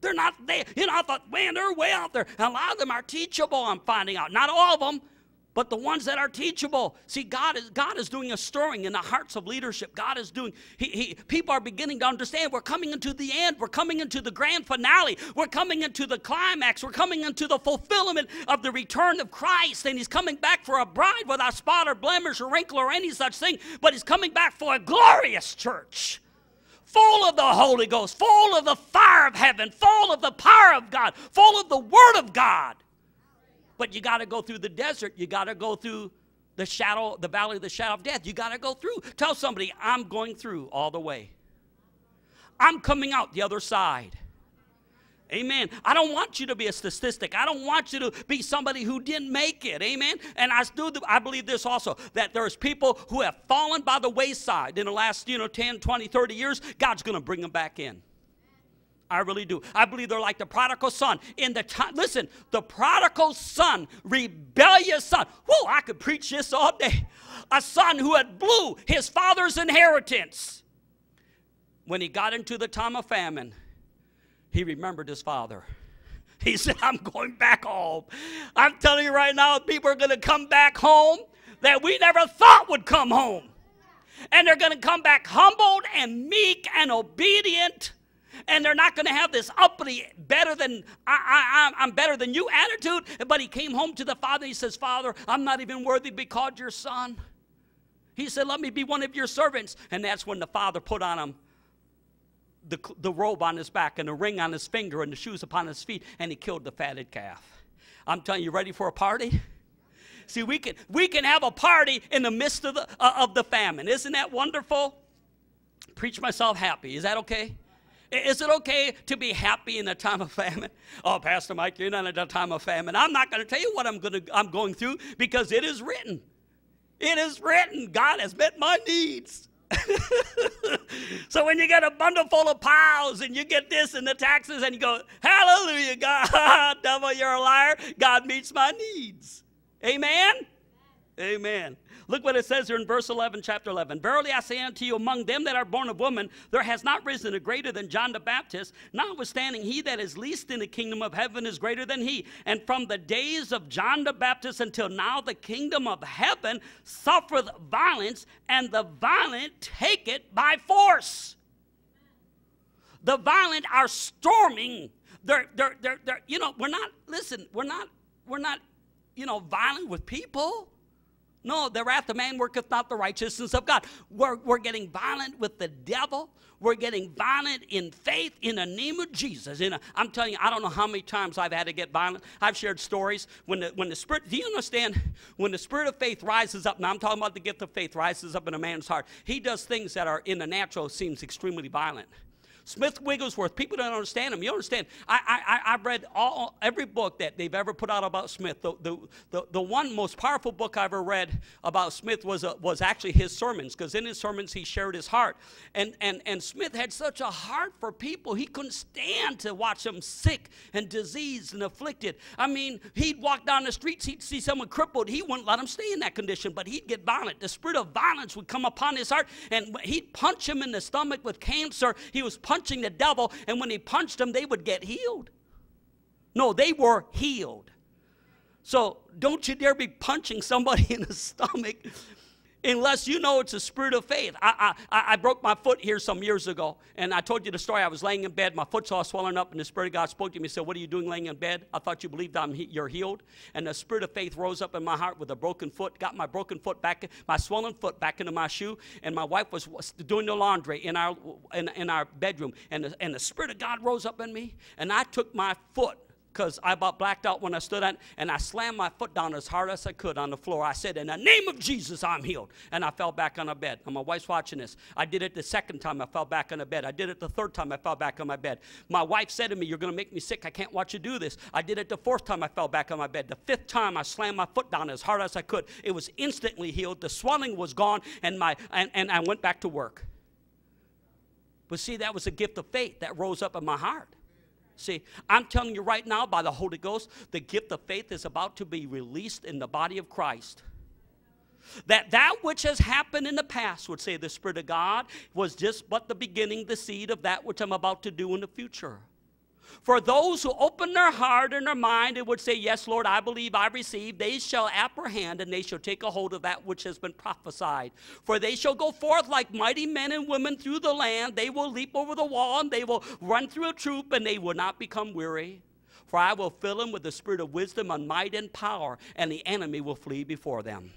They're not there. You know, I thought, man, they're way out there. And a lot of them are teachable, I'm finding out. Not all of them, but the ones that are teachable. See, God is God is doing a stirring in the hearts of leadership. God is doing. He, he, people are beginning to understand. We're coming into the end. We're coming into the grand finale. We're coming into the climax. We're coming into the fulfillment of the return of Christ. And He's coming back for a bride without spot or blemish or wrinkle or any such thing. But He's coming back for a glorious church full of the Holy Ghost, full of the fire of heaven, full of the power of God, full of the Word of God. But you got to go through the desert. You got to go through the shadow, the valley of the shadow of death. You got to go through. Tell somebody, I'm going through all the way. I'm coming out the other side. Amen. I don't want you to be a statistic. I don't want you to be somebody who didn't make it. Amen. And I do I believe this also that there's people who have fallen by the wayside in the last, you know, 10, 20, 30 years. God's going to bring them back in. I really do. I believe they're like the prodigal son. In the time, listen, the prodigal son, rebellious son. Whoa, I could preach this all day. A son who had blew his father's inheritance. When he got into the time of famine, he remembered his father. He said, I'm going back home. I'm telling you right now, people are going to come back home that we never thought would come home. And they're going to come back humbled and meek and obedient and they're not going to have this uppity, better than I, I, I'm better than you attitude. But he came home to the father. He says, Father, I'm not even worthy to be called your son. He said, Let me be one of your servants. And that's when the father put on him the, the robe on his back and the ring on his finger and the shoes upon his feet, and he killed the fatted calf. I'm telling you, ready for a party? See, we can, we can have a party in the midst of the, uh, of the famine. Isn't that wonderful? Preach myself happy. Is that okay? Is it okay to be happy in a time of famine? Oh, Pastor Mike, you're not in a time of famine. I'm not going to tell you what I'm, gonna, I'm going through because it is written. It is written. God has met my needs. so when you get a bundle full of piles and you get this and the taxes and you go, Hallelujah, God, devil, you're a liar. God meets my needs. Amen? Amen. Look what it says here in verse 11, chapter 11. Verily I say unto you, among them that are born of woman, there has not risen a greater than John the Baptist. Notwithstanding, he that is least in the kingdom of heaven is greater than he. And from the days of John the Baptist until now, the kingdom of heaven suffereth violence, and the violent take it by force. The violent are storming. They're, they're, they're, they're, you know, we're not, listen, we're not, we're not, you know, violent with people. No, the wrath of man worketh not the righteousness of God. We're, we're getting violent with the devil. We're getting violent in faith in the name of Jesus. In a, I'm telling you, I don't know how many times I've had to get violent. I've shared stories when the, when the spirit, do you understand? When the spirit of faith rises up, now I'm talking about the gift of faith rises up in a man's heart, he does things that are in the natural seems extremely violent. Smith Wigglesworth, people don't understand him. You understand? I, I, I've read all, every book that they've ever put out about Smith. The, the, the, the one most powerful book I ever read about Smith was, a, was actually his sermons, because in his sermons he shared his heart. And, and, and Smith had such a heart for people, he couldn't stand to watch them sick and diseased and afflicted. I mean, he'd walk down the streets, he'd see someone crippled, he wouldn't let them stay in that condition, but he'd get violent. The spirit of violence would come upon his heart, and he'd punch him in the stomach with cancer. He was punching the devil, and when he punched them, they would get healed. No, they were healed. So don't you dare be punching somebody in the stomach unless you know it's a spirit of faith. I, I, I broke my foot here some years ago, and I told you the story. I was laying in bed, my foot's all swollen up, and the Spirit of God spoke to me and said, What are you doing laying in bed? I thought you believed I'm he- you're healed. And the Spirit of faith rose up in my heart with a broken foot, got my broken foot back, my swollen foot back into my shoe, and my wife was, was doing the laundry in our, in, in our bedroom, and the, and the Spirit of God rose up in me, and I took my foot because I about blacked out when I stood on, and I slammed my foot down as hard as I could on the floor. I said, In the name of Jesus, I'm healed. And I fell back on the bed. And my wife's watching this. I did it the second time, I fell back on the bed. I did it the third time, I fell back on my bed. My wife said to me, You're going to make me sick. I can't watch you do this. I did it the fourth time, I fell back on my bed. The fifth time, I slammed my foot down as hard as I could. It was instantly healed. The swelling was gone, and, my, and, and I went back to work. But see, that was a gift of faith that rose up in my heart. See, I'm telling you right now by the Holy Ghost, the gift of faith is about to be released in the body of Christ. That that which has happened in the past, would say the Spirit of God, was just but the beginning, the seed of that which I'm about to do in the future. For those who open their heart and their mind and would say, Yes, Lord, I believe I receive, they shall apprehend and they shall take a hold of that which has been prophesied. For they shall go forth like mighty men and women through the land. They will leap over the wall and they will run through a troop and they will not become weary. For I will fill them with the spirit of wisdom and might and power, and the enemy will flee before them.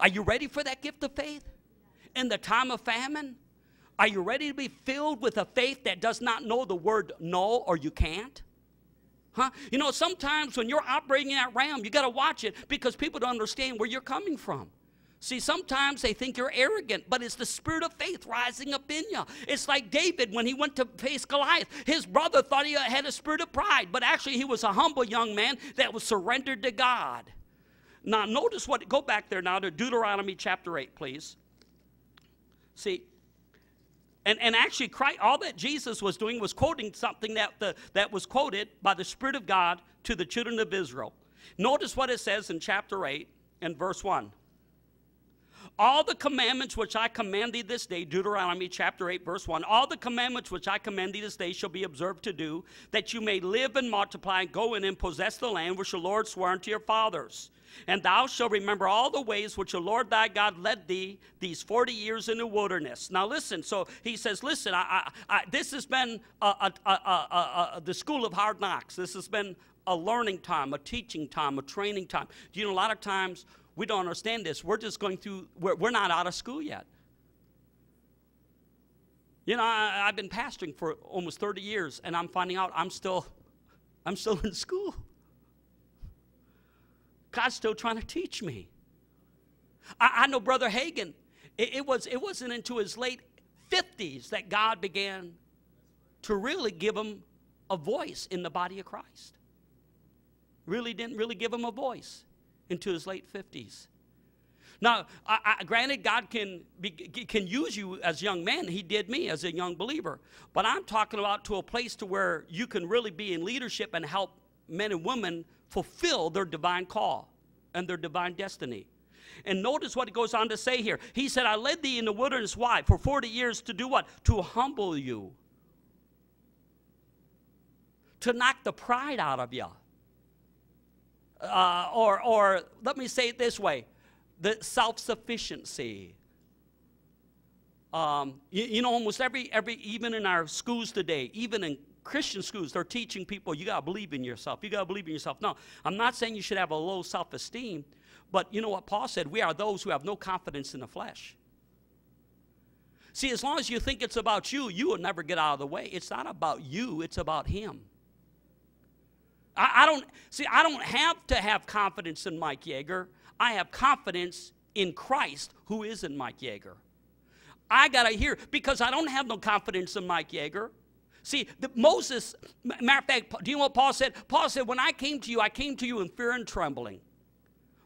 Are you ready for that gift of faith? In the time of famine? Are you ready to be filled with a faith that does not know the word no or you can't? Huh? You know, sometimes when you're operating in that realm, you got to watch it because people don't understand where you're coming from. See, sometimes they think you're arrogant, but it's the spirit of faith rising up in you. It's like David when he went to face Goliath. His brother thought he had a spirit of pride, but actually he was a humble young man that was surrendered to God. Now, notice what, go back there now to Deuteronomy chapter 8, please. See, and, and actually, Christ, all that Jesus was doing was quoting something that, the, that was quoted by the Spirit of God to the children of Israel. Notice what it says in chapter 8 and verse 1. All the commandments which I command thee this day, Deuteronomy chapter 8, verse 1, all the commandments which I command thee this day shall be observed to do, that you may live and multiply and go in and possess the land which the Lord swore unto your fathers. And thou shalt remember all the ways which the Lord thy God led thee these 40 years in the wilderness. Now listen, so he says, listen, I, I, I, this has been a, a, a, the school of hard knocks. This has been a learning time, a teaching time, a training time. Do you know, a lot of times we don't understand this. We're just going through, we're, we're not out of school yet. You know, I, I've been pastoring for almost 30 years, and I'm finding out I'm still, I'm still in school. God's still trying to teach me. I, I know Brother Hagin, it, it, was, it wasn't into his late 50s that God began to really give him a voice in the body of Christ. Really didn't really give him a voice into his late 50s. Now, I, I, granted, God can, be, can use you as young man. He did me as a young believer. But I'm talking about to a place to where you can really be in leadership and help men and women fulfill their divine call and their divine destiny. And notice what he goes on to say here. He said, I led thee in the wilderness, why? For 40 years to do what? To humble you. To knock the pride out of you. Uh, or, or let me say it this way the self sufficiency. Um, you, you, know, almost every, every, even in our schools today, even in Christian schools, they're teaching people you got to believe in yourself. You got to believe in yourself. No, I'm not saying you should have a low self esteem, but you know what Paul said? We are those who have no confidence in the flesh. See, as long as you think it's about you, you will never get out of the way. It's not about you, it's about Him. I, I don't, see, I don't have to have confidence in Mike Yeager. I have confidence in Christ who is in Mike Yeager. I got to hear, because I don't have no confidence in Mike Yeager. See, the, Moses, matter of fact, do you know what Paul said? Paul said, When I came to you, I came to you in fear and trembling.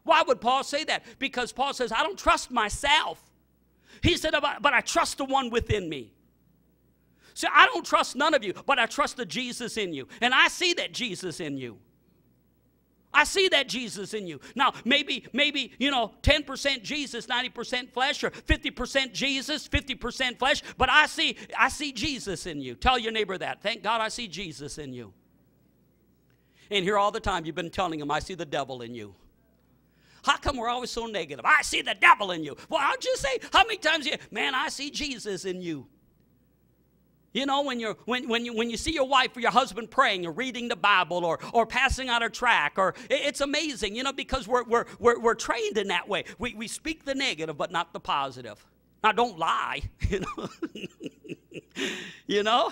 Why would Paul say that? Because Paul says, I don't trust myself. He said, But I trust the one within me. See, I don't trust none of you, but I trust the Jesus in you. And I see that Jesus in you. I see that Jesus in you. Now, maybe, maybe, you know, 10% Jesus, 90% flesh, or 50% Jesus, 50% flesh, but I see, I see Jesus in you. Tell your neighbor that. Thank God I see Jesus in you. And here all the time you've been telling him, I see the devil in you. How come we're always so negative? I see the devil in you. Well, I'll just say, how many times you, man, I see Jesus in you. You know, when, you're, when, when, you, when you see your wife or your husband praying or reading the Bible or, or passing out a track, or it's amazing, you know, because we're, we're, we're, we're trained in that way. We, we speak the negative, but not the positive. Now, don't lie, you know. you know?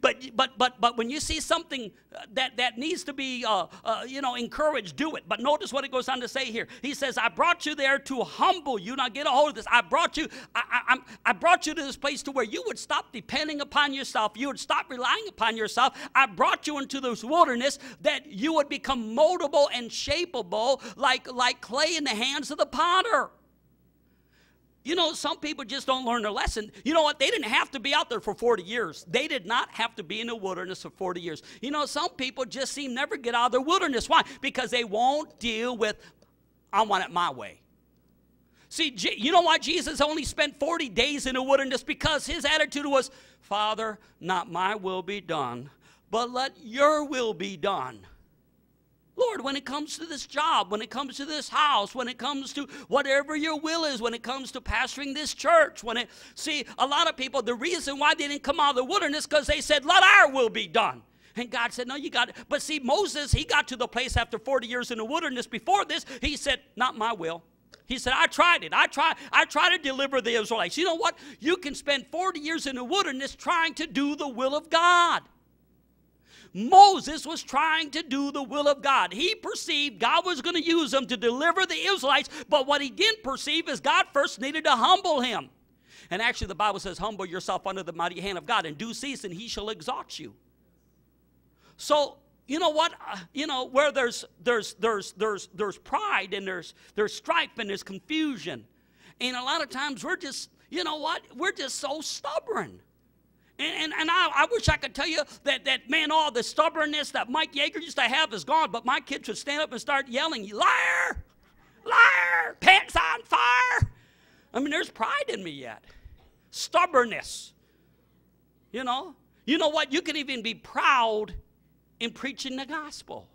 But, but, but, but when you see something that, that needs to be, uh, uh, you know, encouraged, do it. But notice what it goes on to say here. He says, I brought you there to humble you. Now get a hold of this. I brought you, I, I, I brought you to this place to where you would stop depending upon yourself. You would stop relying upon yourself. I brought you into this wilderness that you would become moldable and shapeable like, like clay in the hands of the potter. You know, some people just don't learn their lesson. You know what? They didn't have to be out there for 40 years. They did not have to be in the wilderness for 40 years. You know, some people just seem never get out of the wilderness. Why? Because they won't deal with, I want it my way. See, you know why Jesus only spent 40 days in the wilderness? Because his attitude was, Father, not my will be done, but let your will be done. Lord, when it comes to this job, when it comes to this house, when it comes to whatever your will is, when it comes to pastoring this church, when it, see, a lot of people, the reason why they didn't come out of the wilderness because they said, let our will be done. And God said, No, you got it. But see, Moses, he got to the place after 40 years in the wilderness. Before this, he said, Not my will. He said, I tried it. I tried, I tried to deliver the Israelites. You know what? You can spend 40 years in the wilderness trying to do the will of God. Moses was trying to do the will of God. He perceived God was going to use him to deliver the Israelites, but what he didn't perceive is God first needed to humble him. And actually, the Bible says, Humble yourself under the mighty hand of God. In due season, he shall exalt you. So, you know what? Uh, you know, where there's, there's, there's, there's, there's pride and there's, there's strife and there's confusion. And a lot of times we're just, you know what? We're just so stubborn. And, and, and I, I, wish I could tell you that, that, man, all the stubbornness that Mike Yeager used to have is gone, but my kids would stand up and start yelling, liar, liar, pants on fire. I mean, there's pride in me yet. Stubbornness. You know? You know what? You can even be proud in preaching the gospel.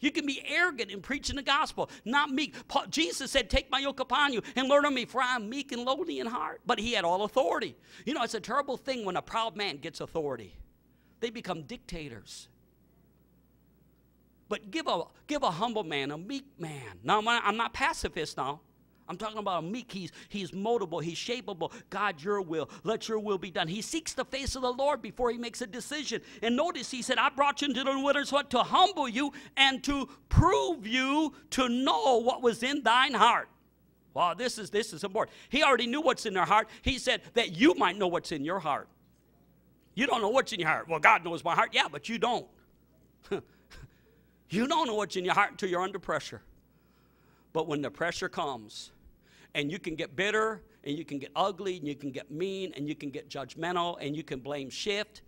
You can be arrogant in preaching the gospel, not meek. Paul, Jesus said, Take my yoke upon you and learn of me, for I am meek and lowly in heart. But he had all authority. You know, it's a terrible thing when a proud man gets authority, they become dictators. But give a, give a humble man, a meek man. Now, I'm not pacifist now. I'm talking about a meek. He's, he's moldable. He's shapeable. God, your will. Let your will be done. He seeks the face of the Lord before he makes a decision. And notice he said, I brought you into the wilderness what? To humble you and to prove you to know what was in thine heart. Wow, this is this is important. He already knew what's in their heart. He said that you might know what's in your heart. You don't know what's in your heart. Well, God knows my heart. Yeah, but you don't. you don't know what's in your heart until you're under pressure. But when the pressure comes, and you can get bitter, and you can get ugly, and you can get mean, and you can get judgmental, and you can blame shift.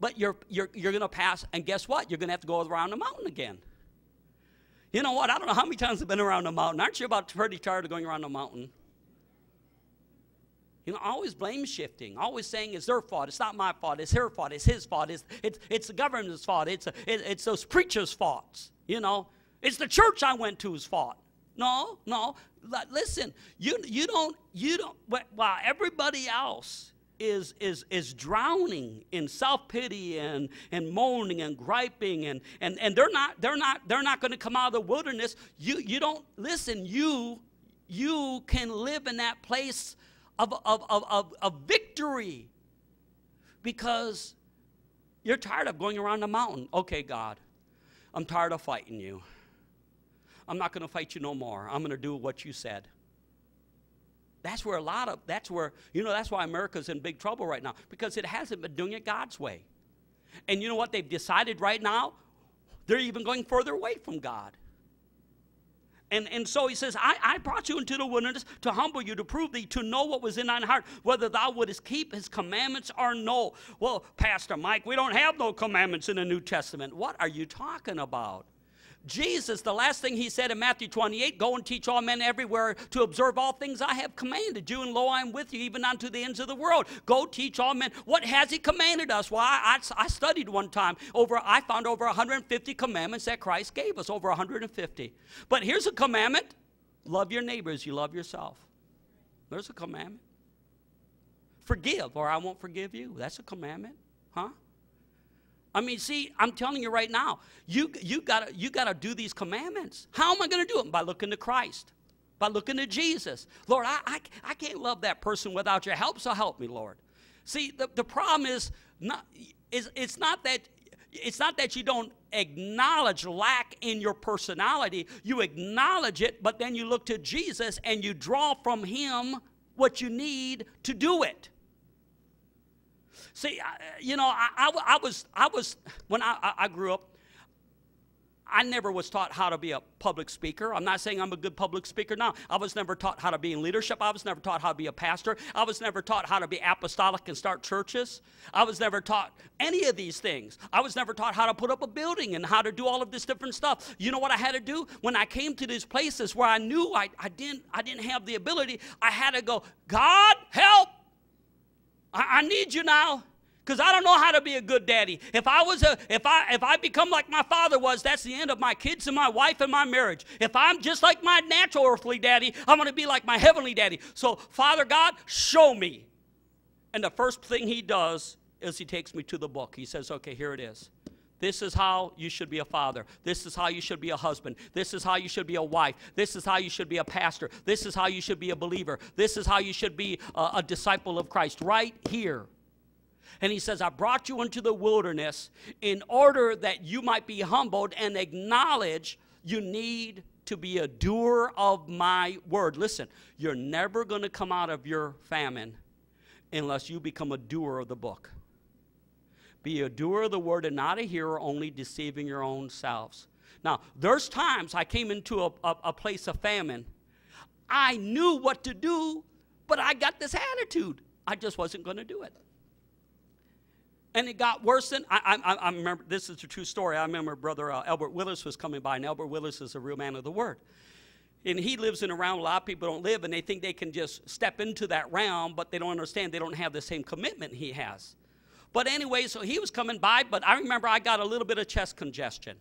But you're, you're, you're going to pass, and guess what? You're going to have to go around the mountain again. You know what? I don't know how many times I've been around the mountain. Aren't you about pretty tired of going around the mountain? You know, always blame shifting, always saying it's their fault. It's not my fault. It's her fault. It's his fault. It's, it's, it's the government's fault. It's, it, it's those preachers' faults. You know, it's the church I went to's fault. No, no. Listen, you, you don't, you don't, while everybody else is, is, is drowning in self-pity and, and moaning and griping and, and, and they're not, they're not, they're not going to come out of the wilderness. You, you don't, listen, you, you can live in that place of, of, of, of, of victory because you're tired of going around the mountain. Okay, God, I'm tired of fighting you. I'm not going to fight you no more. I'm going to do what you said. That's where a lot of, that's where, you know, that's why America's in big trouble right now because it hasn't been doing it God's way. And you know what they've decided right now? They're even going further away from God. And, and so he says, I, I brought you into the wilderness to humble you, to prove thee, to know what was in thine heart, whether thou wouldest keep his commandments or no. Well, Pastor Mike, we don't have no commandments in the New Testament. What are you talking about? Jesus, the last thing he said in Matthew 28 go and teach all men everywhere to observe all things I have commanded you, and lo, I am with you even unto the ends of the world. Go teach all men. What has he commanded us? Well, I, I, studied one time. Over, I found over 150 commandments that Christ gave us, over 150. But here's a commandment love your neighbors, you love yourself. There's a commandment. Forgive, or I won't forgive you. That's a commandment, huh? I mean, see, I'm telling you right now, you, you got you gotta do these commandments. How am I going to do it? By looking to Christ, by looking to Jesus. Lord, I, I, I can't love that person without your help, so help me, Lord. See, the, the problem is not, is, it's not that it's not that you don't acknowledge lack in your personality. You acknowledge it, but then you look to Jesus and you draw from him what you need to do it. See, I, you know, I, I, I, was, I was, when I, I grew up, I never was taught how to be a public speaker. I'm not saying I'm a good public speaker now. I was never taught how to be in leadership. I was never taught how to be a pastor. I was never taught how to be apostolic and start churches. I was never taught any of these things. I was never taught how to put up a building and how to do all of this different stuff. You know what I had to do? When I came to these places where I knew I, I, didn't, I didn't have the ability, I had to go, God, help! I, I need you now because I don't know how to be a good daddy. If I was a, if I, if I become like my father was, that's the end of my kids and my wife and my marriage. If I'm just like my natural earthly daddy, I'm going to be like my heavenly daddy. So, Father God, show me. And the first thing he does is he takes me to the book. He says, okay, here it is. This is how you should be a father. This is how you should be a husband. This is how you should be a wife. This is how you should be a pastor. This is how you should be a believer. This is how you should be a, a disciple of Christ. Right here. And he says, I brought you into the wilderness in order that you might be humbled and acknowledge you need to be a doer of my word. Listen, you're never going to come out of your famine unless you become a doer of the book. Be a doer of the word and not a hearer, only deceiving your own selves. Now, there's times I came into a, a, a place of famine. I knew what to do, but I got this attitude. I just wasn't going to do it. And it got worse than I, I, I remember. This is a true story. I remember Brother uh, Albert Willis was coming by, and Albert Willis is a real man of the word. And he lives in a realm a lot of people don't live, and they think they can just step into that realm, but they don't understand they don't have the same commitment he has. But anyway, so he was coming by, but I remember I got a little bit of chest congestion.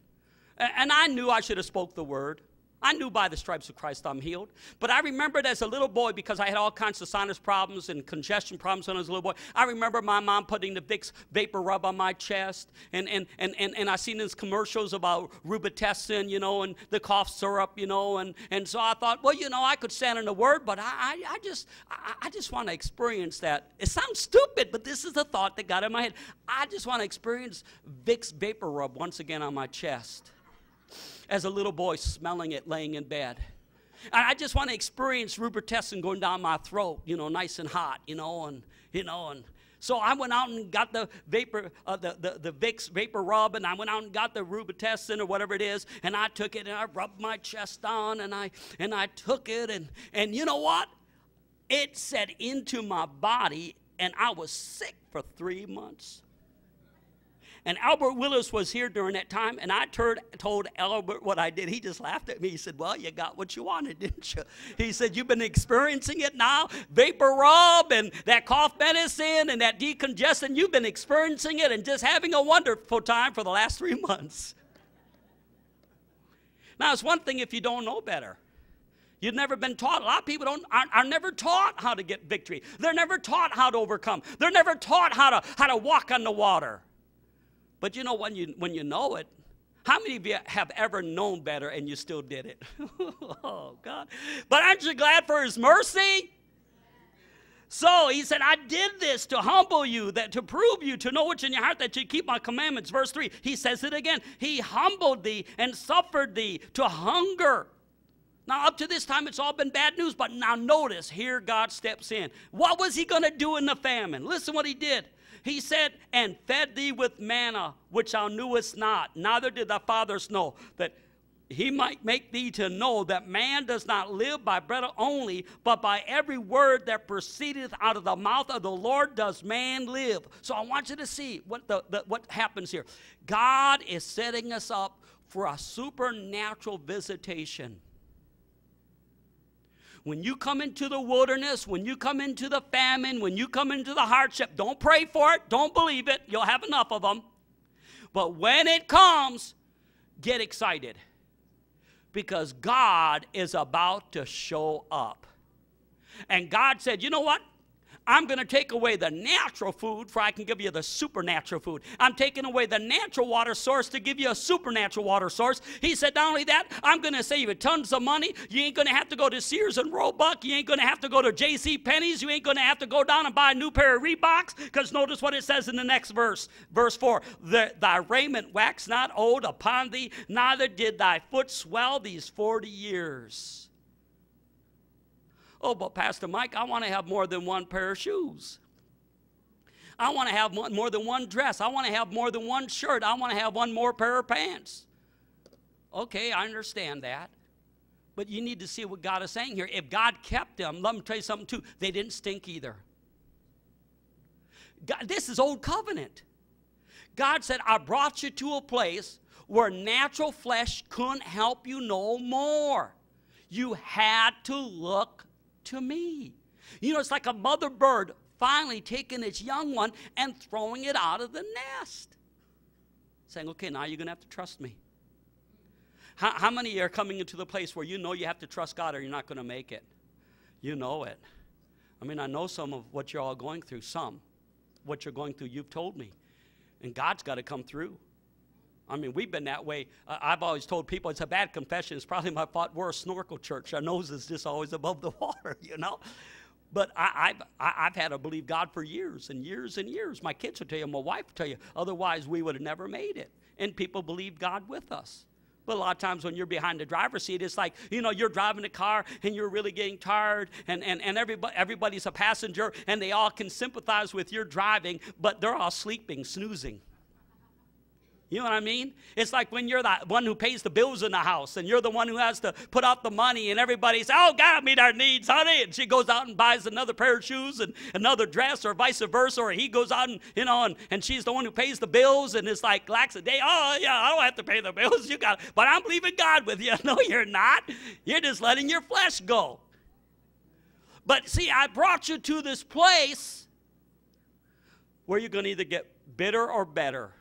And I knew I should have spoke the word. I knew by the stripes of Christ I'm healed. But I remembered as a little boy, because I had all kinds of sinus problems and congestion problems when I was a little boy, I remember my mom putting the Vicks vapor rub on my chest. And, and, and, and, and I seen these commercials about Robitussin, you know, and the cough syrup, you know. And, and so I thought, well, you know, I could stand in the word, but I, I, I just, I, I just want to experience that. It sounds stupid, but this is the thought that got in my head. I just want to experience Vicks vapor rub once again on my chest as a little boy smelling it laying in bed. And I just want to experience Robitussin going down my throat, you know, nice and hot, you know, and, you know, and so I went out and got the vapor, uh, the, the, the Vicks vapor rub, and I went out and got the Robitussin or whatever it is, and I took it and I rubbed my chest on and I, and I took it, and, and you know what? It set into my body, and I was sick for three months. And Albert Willis was here during that time, and I told Albert what I did. He just laughed at me. He said, Well, you got what you wanted, didn't you? He said, You've been experiencing it now, vapor rub and that cough medicine and that decongestant. You've been experiencing it and just having a wonderful time for the last three months. Now, it's one thing if you don't know better. You've never been taught. A lot of people don't, are, are, never taught how to get victory. They're never taught how to overcome. They're never taught how to, how to walk on the water. But you know, when you, when you know it, how many of you have ever known better and you still did it? oh, God. But aren't you glad for His mercy? So he said, I did this to humble you, that to prove you, to know what's in your heart, that you keep my commandments. Verse 3, he says it again. He humbled thee and suffered thee to hunger. Now, up to this time, it's all been bad news, but now notice, here God steps in. What was he going to do in the famine? Listen what he did. He said, And fed thee with manna, which thou knewest not, neither did thy fathers know, that he might make thee to know that man does not live by bread only, but by every word that proceedeth out of the mouth of the Lord does man live. So I want you to see what, the, the, what happens here. God is setting us up for a supernatural visitation. When you come into the wilderness, when you come into the famine, when you come into the hardship, don't pray for it, don't believe it, you'll have enough of them. But when it comes, get excited because God is about to show up. And God said, You know what? I'm going to take away the natural food for I can give you the supernatural food. I'm taking away the natural water source to give you a supernatural water source. He said, not only that, I'm going to save you tons of money. You ain't going to have to go to Sears and Roebuck. You ain't going to have to go to J.C. Penney's. You ain't going to have to go down and buy a new pair of Reeboks. Because notice what it says in the next verse, verse 4. Thy raiment waxed not old upon thee, neither did thy foot swell these 40 years. Oh, but Pastor Mike, I want to have more than one pair of shoes. I want to have more than one dress. I want to have more than one shirt. I want to have one more pair of pants. Okay, I understand that. But you need to see what God is saying here. If God kept them, let me tell you something too, they didn't stink either. God, this is old covenant. God said, I brought you to a place where natural flesh couldn't help you no more. You had to look to me. You know, it's like a mother bird finally taking its young one and throwing it out of the nest. Saying, okay, now you're going to have to trust me. How, how many are coming into the place where you know you have to trust God or you're not going to make it? You know it. I mean, I know some of what you're all going through, some. What you're going through, you've told me. And God's got to come through. I mean, we've been that way. Uh, I've always told people it's a bad confession. It's probably my fault. We're a snorkel church. Our nose is just always above the water, you know. But I, have I've had to believe God for years and years and years. My kids will tell you, my wife will tell you. Otherwise, we would have never made it. And people believe God with us. But a lot of times when you're behind the driver's seat, it's like, you know, you're driving the car and you're really getting tired, and, and, and everybody, everybody's a passenger, and they all can sympathize with your driving, but they're all sleeping, snoozing. You know what I mean? It's like when you're the one who pays the bills in the house and you're the one who has to put out the money and everybody says, Oh, God, meet our needs, honey. And she goes out and buys another pair of shoes and another dress or vice versa. Or he goes out and, you know, and, and she's the one who pays the bills and it's like lacks a day. Oh, yeah, I don't have to pay the bills. You got it. But I'm leaving God with you. No, you're not. You're just letting your flesh go. But see, I brought you to this place where you're going to either get bitter or better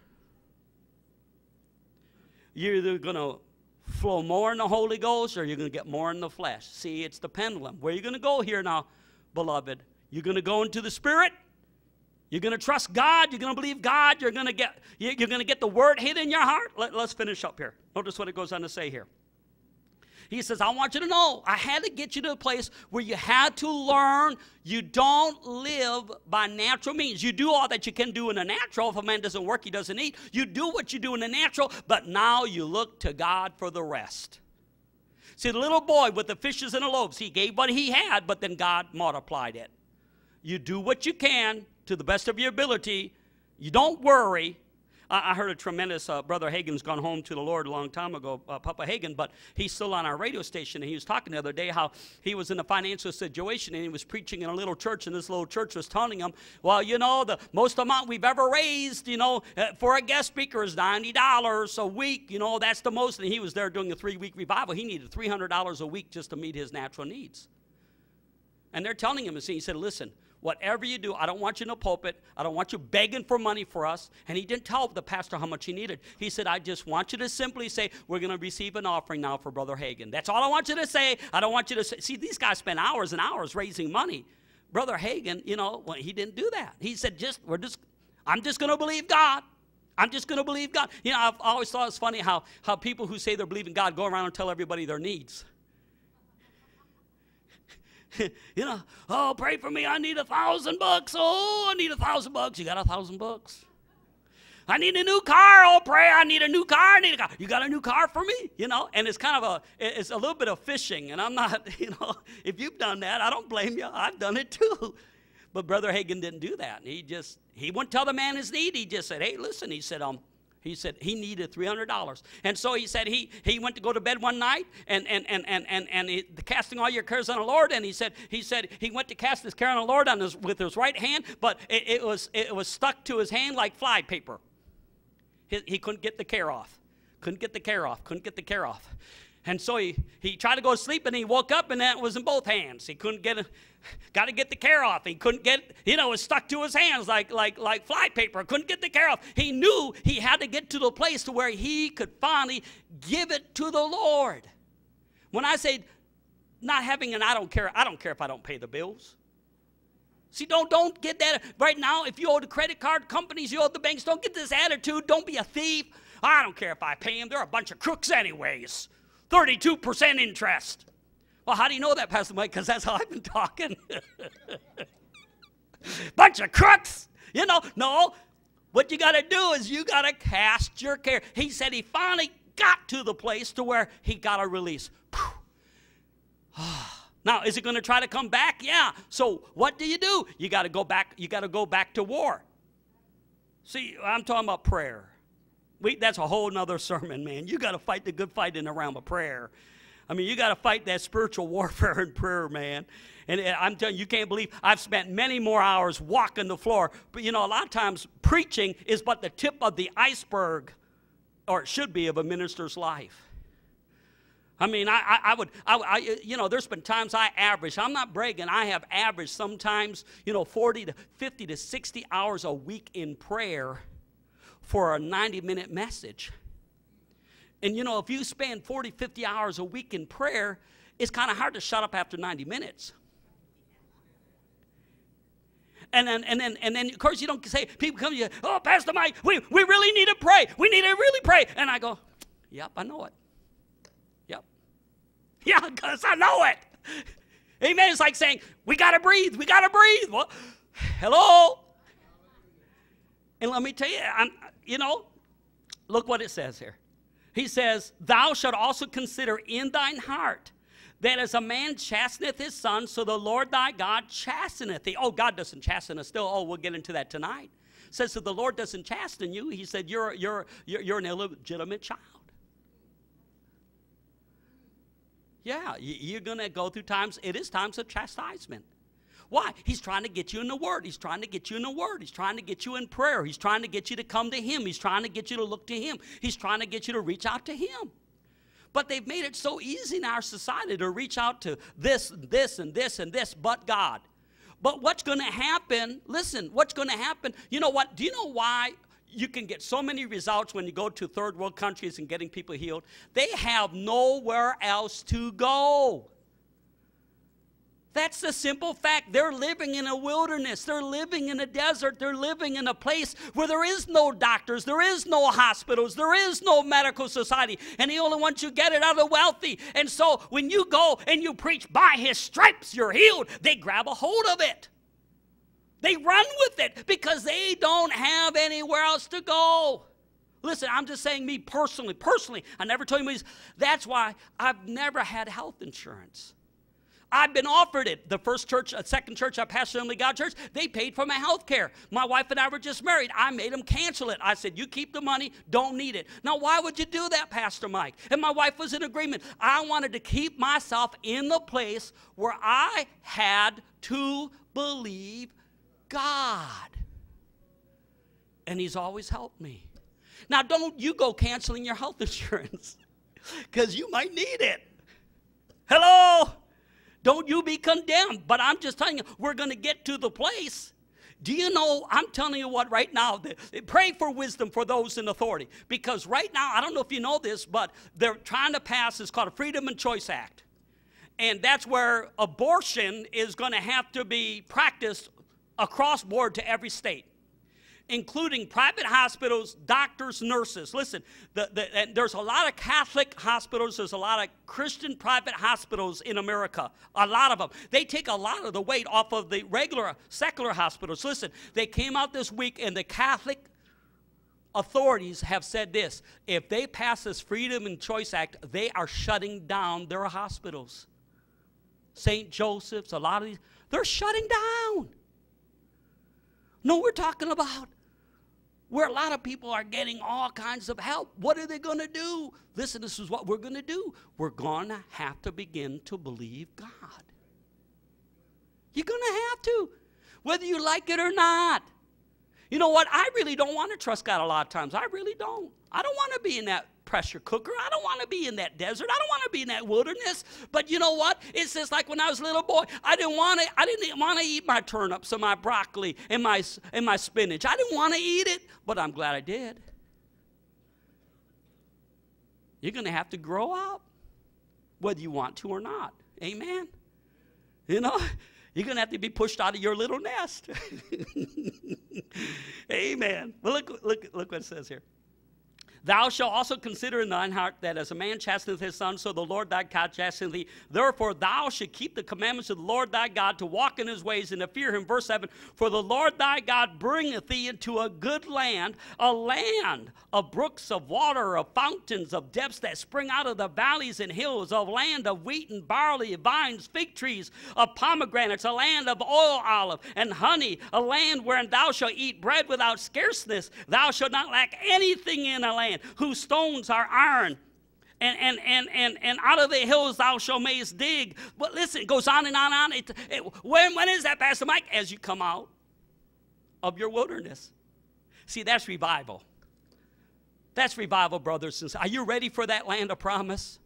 you're either going to flow more in the Holy Ghost or you're going to get more in the flesh. See, it's the pendulum. Where are you going to go here now, beloved? You're going to go into the Spirit. You're going to trust God. You're going to believe God. You're going to get you're going to get the word hid in your heart. Let, let's finish up here. Notice what it goes on to say here. He says, I want you to know, I had to get you to a place where you had to learn you don't live by natural means. You do all that you can do in the natural. If a man doesn't work, he doesn't eat. You do what you do in the natural, but now you look to God for the rest. See, the little boy with the fishes and the loaves, he gave what he had, but then God multiplied it. You do what you can to the best of your ability. You don't worry. I, I heard a tremendous, uh, Brother Hagin's gone home to the Lord a long time ago, uh, Papa Hagin, but he's still on our radio station. And he was talking the other day how he was in a financial situation and he was preaching in a little church, and this little church was telling him, well, you know, the most amount we've ever raised, you know, uh, for a guest speaker is $90 a week. You know, that's the most. And he was there doing a three week revival. He needed $300 a week just to meet his natural needs. And they're telling him, and he said, listen, whatever you do, I don't want you in the pulpit. I don't want you begging for money for us. And he didn't tell the pastor how much he needed. He said, I just want you to simply say, We're going to receive an offering now for Brother Hagin. That's all I want you to say. I don't want you to say, see, these guys spend hours and hours raising money. Brother Hagin, you know, well, he didn't do that. He said, just, we're just, I'm just going to believe God. I'm just going to believe God. You know, I've always thought it's funny how, how people who say they're believing God go around and tell everybody their needs. you know, oh, pray for me. I need a thousand bucks. Oh, I need a thousand bucks. You got a thousand bucks? I need a new car. Oh, pray. I need a new car. I need a car. You got a new car for me? You know, and it's kind of a, it's a little bit of fishing. And I'm not, you know, if you've done that, I don't blame you. I've done it too. But Brother Hagin didn't do that. He just, he wouldn't tell the man his need. He just said, hey, listen, he said, um, he said he needed $300. And so he said he, he went to go to bed one night and, and, and, and, and, and he, casting all your cares on the Lord. And he said, he said he went to cast his care on the Lord on his, with his right hand, but it, it, was, it was stuck to his hand like fly paper. He, he couldn't get the care off. Couldn't get the care off. Couldn't get the care off. And so he, he tried to go to sleep and he woke up and that was in both hands. He couldn't get got to get the care off. He couldn't get, you know, it was stuck to his hands like, like, like fly paper. Couldn't get the care off. He knew he had to get to the place to where he could finally give it to the Lord. When I say not having an I don't care, I don't care if I don't pay the bills. See, don't, don't get that right now. If you owe the credit card companies, you owe the banks, don't get this attitude. Don't be a thief. I don't care if I pay them. They're a bunch of crooks, anyways. 32% interest. Well, how do you know that, Pastor Mike? Because that's how I've been talking. Bunch of crooks. You know, no. What you got to do is you got to cast your care. He said he finally got to the place to where he got a release. now, is it going to try to come back? Yeah. So what do you do? You got to go back. You got to go back to war. See, I'm talking about prayer. We, that's a whole nother sermon, man. You got to fight the good fight in the realm of prayer. I mean, you got to fight that spiritual warfare in prayer, man. And I'm telling you, you can't believe I've spent many more hours walking the floor. But you know, a lot of times preaching is but the tip of the iceberg, or it should be, of a minister's life. I mean, I, I, I would, I, I, you know, there's been times I average, I'm not bragging, I have averaged sometimes, you know, 40 to 50 to 60 hours a week in prayer for a 90 minute message. And you know, if you spend 40, 50 hours a week in prayer, it's kind of hard to shut up after 90 minutes. And then, and then, and then, of course, you don't say, people come to you, oh, Pastor Mike, we, we really need to pray. We need to really pray. And I go, yep, I know it. Yep. Yeah, because I know it. Amen. It's like saying, we got to breathe. We got to breathe. Well, hello? And let me tell you, I'm, you know, look what it says here. He says, Thou shalt also consider in thine heart that as a man chasteneth his son, so the Lord thy God chasteneth thee. Oh, God doesn't chasten us still. Oh, we'll get into that tonight. Says that the Lord doesn't chasten you. He said, You're, you're, you're, you're an illegitimate child. Yeah, you're going to go through times, it is times of chastisement. Why? He's trying to get you in the Word. He's trying to get you in the Word. He's trying to get you in prayer. He's trying to get you to come to Him. He's trying to get you to look to Him. He's trying to get you to reach out to Him. But they've made it so easy in our society to reach out to this, and this, and this, and this, but God. But what's going to happen? Listen, what's going to happen? You know what? Do you know why you can get so many results when you go to third world countries and getting people healed? They have nowhere else to go. That's the simple fact. They're living in a wilderness. They're living in a desert. They're living in a place where there is no doctors, there is no hospitals, there is no medical society. And he only wants you get it out of the wealthy. And so when you go and you preach, by his stripes you're healed, they grab a hold of it. They run with it because they don't have anywhere else to go. Listen, I'm just saying me personally, personally, I never told you that's why I've never had health insurance. I've been offered it. The first church, uh, second church I pastored, Only God Church, they paid for my health care. My wife and I were just married. I made them cancel it. I said, You keep the money, don't need it. Now, why would you do that, Pastor Mike? And my wife was in agreement. I wanted to keep myself in the place where I had to believe God. And He's always helped me. Now, don't you go canceling your health insurance because you might need it. Hello? Don't you be condemned. But I'm just telling you, we're going to get to the place. Do you know? I'm telling you what, right now, pray for wisdom for those in authority. Because right now, I don't know if you know this, but they're trying to pass, it's called a Freedom and Choice Act. And that's where abortion is going to have to be practiced across board to every state including private hospitals, doctors, nurses. Listen, the, the, there's a lot of Catholic hospitals, there's a lot of Christian private hospitals in America, a lot of them. They take a lot of the weight off of the regular secular hospitals. Listen, they came out this week and the Catholic authorities have said this if they pass this Freedom and Choice Act, they are shutting down their hospitals. St. Joseph's, a lot of these, they're shutting down. No, we're talking about where a lot of people are getting all kinds of help. What are they going to do? Listen, this is what we're going to do. We're going to have to begin to believe God. You're going to have to, whether you like it or not. You know what? I really don't want to trust God a lot of times. I really don't. I don't want to be in that pressure cooker. I don't want to be in that desert. I don't want to be in that wilderness. But you know what? It's just like when I was a little boy. I didn't want to. I didn't want to eat my turnips and my broccoli and my and my spinach. I didn't want to eat it, but I'm glad I did. You're going to have to grow up, whether you want to or not. Amen. You know. You're going to have to be pushed out of your little nest. Amen. Well, look, look, look what it says here. Thou shalt also consider in thine heart that as a man chasteneth his son, so the Lord thy God chasteneth thee. Therefore thou shalt keep the commandments of the Lord thy God to walk in his ways and to fear him. Verse 7 For the Lord thy God bringeth thee into a good land, a land of brooks of water, of fountains, of depths that spring out of the valleys and hills, of land of wheat and barley, vines, fig trees, of pomegranates, a land of oil olive and honey, a land wherein thou shalt eat bread without scarceness. Thou shalt not lack anything in a land whose stones are iron. And, and, and, and, and out of the hills thou shalt mayest dig. But listen, it goes on and on and on. It, it, when, when is that, Pastor Mike? As you come out of your wilderness. See, that's revival. That's revival, brothers and sisters. Are you ready for that land of promise?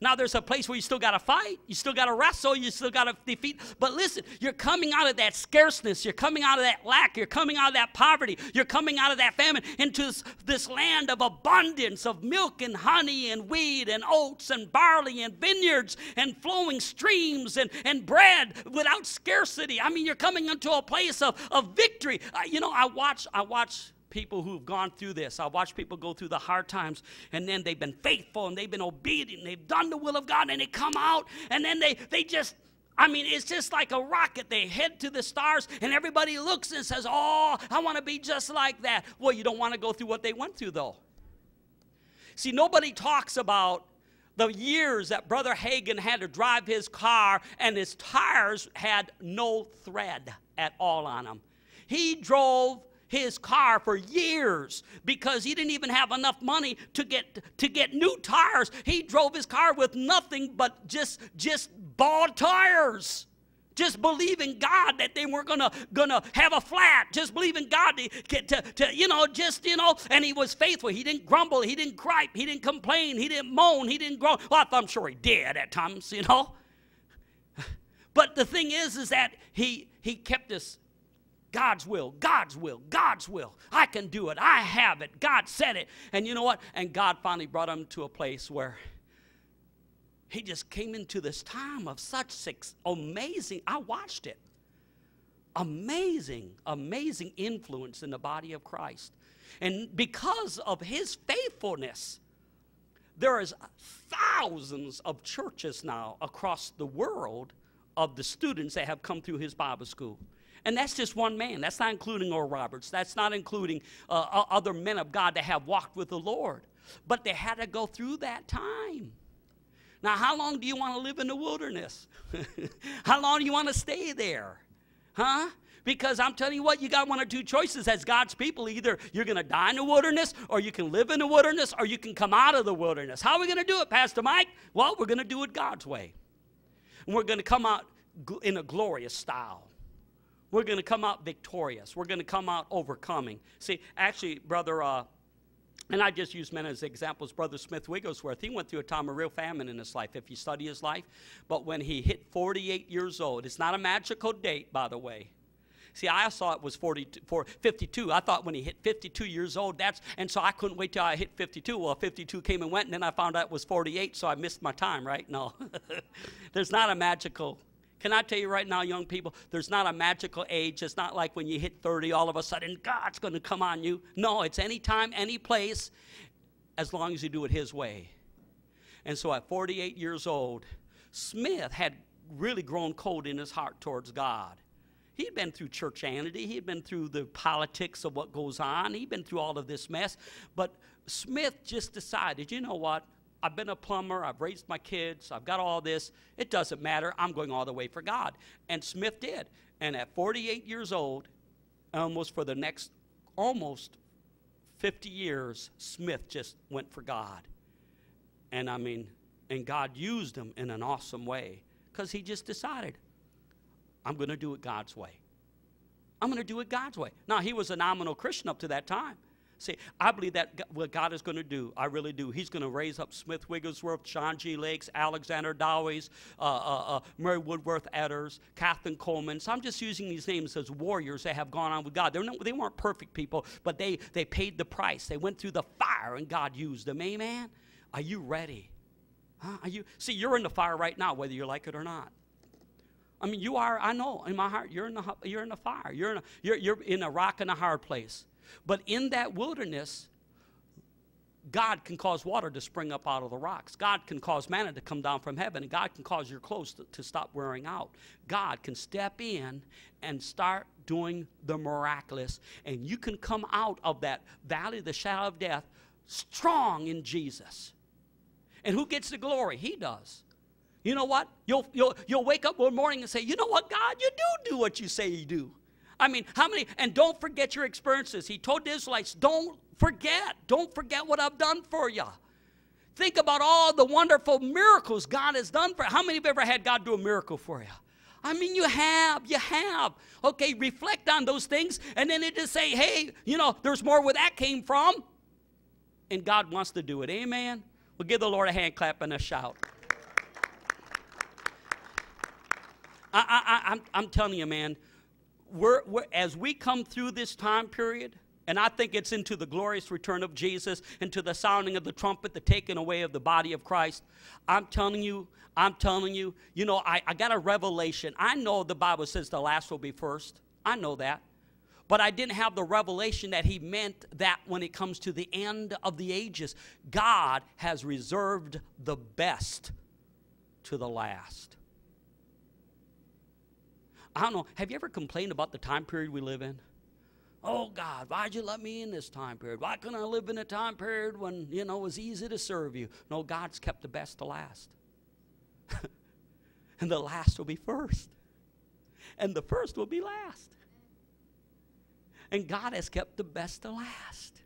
Now there's a place where you still got to fight, you still got to wrestle, you still got to defeat. But listen, you're coming out of that scarceness, you're coming out of that lack, you're coming out of that poverty, you're coming out of that famine into this, this land of abundance of milk and honey and wheat and oats and barley and vineyards and flowing streams and, and bread without scarcity. I mean, you're coming into a place of, of victory. Uh, you know, I watch, I watch people who've gone through this. I watch people go through the hard times and then they've been faithful and they've been obedient. And they've done the will of God and they come out and then they, they just, I mean, it's just like a rocket. They head to the stars and everybody looks and says, Oh, I want to be just like that. Well, you don't want to go through what they went through though. See, nobody talks about the years that Brother Hagin had to drive his car and his tires had no thread at all on them. He drove his car for years because he didn't even have enough money to get to get new tires. He drove his car with nothing but just just bald tires. Just believing God that they weren't gonna gonna have a flat. Just believing God to, to, to you know just you know. And he was faithful. He didn't grumble. He didn't gripe. He didn't complain. He didn't moan. He didn't groan. Well, I'm sure he did at times, you know. But the thing is, is that he he kept us God's will, God's will, God's will. I can do it. I have it. God said it. And you know what? And God finally brought him to a place where he just came into this time of such amazing, I watched it. Amazing, amazing influence in the body of Christ. And because of his faithfulness, there is thousands of churches now across the world of the students that have come through his Bible school. And that's just one man. That's not including Oral Roberts. That's not including uh, other men of God that have walked with the Lord. But they had to go through that time. Now, how long do you want to live in the wilderness? how long do you want to stay there? Huh? Because I'm telling you what, you got one or two choices as God's people. Either you're going to die in the wilderness, or you can live in the wilderness, or you can come out of the wilderness. How are we going to do it, Pastor Mike? Well, we're going to do it God's way. And we're going to come out in a glorious style. We're going to come out victorious. We're going to come out overcoming. See, actually, brother, uh, and I just use men as examples. Brother Smith Wigglesworth, he went through a time of real famine in his life, if you study his life. But when he hit 48 years old, it's not a magical date, by the way. See, I saw it was 42, 52. I thought when he hit 52 years old, that's, and so I couldn't wait till I hit 52. Well, 52 came and went, and then I found out it was 48, so I missed my time, right? No. There's not a magical can I tell you right now, young people, there's not a magical age. It's not like when you hit 30, all of a sudden God's going to come on you. No, it's any time, any place, as long as you do it His way. And so at 48 years old, Smith had really grown cold in his heart towards God. He'd been through churchianity, he'd been through the politics of what goes on, he'd been through all of this mess. But Smith just decided, you know what? I've been a plumber, I've raised my kids, I've got all this. It doesn't matter. I'm going all the way for God. And Smith did. And at 48 years old, almost for the next almost 50 years, Smith just went for God. And I mean, and God used him in an awesome way because he just decided, I'm going to do it God's way. I'm going to do it God's way. Now, he was a nominal Christian up to that time. See, I believe that what God is going to do, I really do. He's going to raise up Smith Wigglesworth, John G. Lakes, Alexander Dowies, uh, uh, uh, Mary Woodworth Etters, Kathryn Kuhlman. So I'm just using these names as warriors that have gone on with God. Not, they weren't perfect people, but they, they paid the price. They went through the fire and God used them. Amen? Are you ready? Huh? Are you, see, you're in the fire right now, whether you like it or not. I mean, you are, I know, in my heart, you're in the, you're in the fire. You're in a, you're, you're in a rock and a hard place. But in that wilderness, God can cause water to spring up out of the rocks. God can cause manna to come down from heaven. And God can cause your clothes to, to, stop wearing out. God can step in and start doing the miraculous. And you can come out of that valley the shadow of death strong in Jesus. And who gets the glory? He does. You know what? You'll, you'll, you'll wake up one morning and say, You know what, God? You do do what you say you do. I mean, how many, and don't forget your experiences. He told the Israelites, don't forget. Don't forget what I've done for you. Think about all the wonderful miracles God has done for you. How many have ever had God do a miracle for you? I mean, you have, you have. Okay, reflect on those things, and then it just say, hey, you know, there's more where that came from. And God wants to do it. Amen. We'll give the Lord a hand clap and a shout. I, I, I'm, I'm telling you, man, we're, we're, as we come through this time period, and I think it's into the glorious return of Jesus, into the sounding of the trumpet, the taking away of the body of Christ. I'm telling you, I'm telling you, you know, I, I got a revelation. I know the Bible says the last will be first. I know that. But I didn't have the revelation that he meant that when it comes to the end of the ages, God has reserved the best to the last. I don't know, have you ever complained about the time period we live in? Oh God, why'd you let me in this time period? Why couldn't I live in a time period when, you know, it was easy to serve you? No, God's kept the best to last. and the last will be first. And the first will be last. And God has kept the best to last.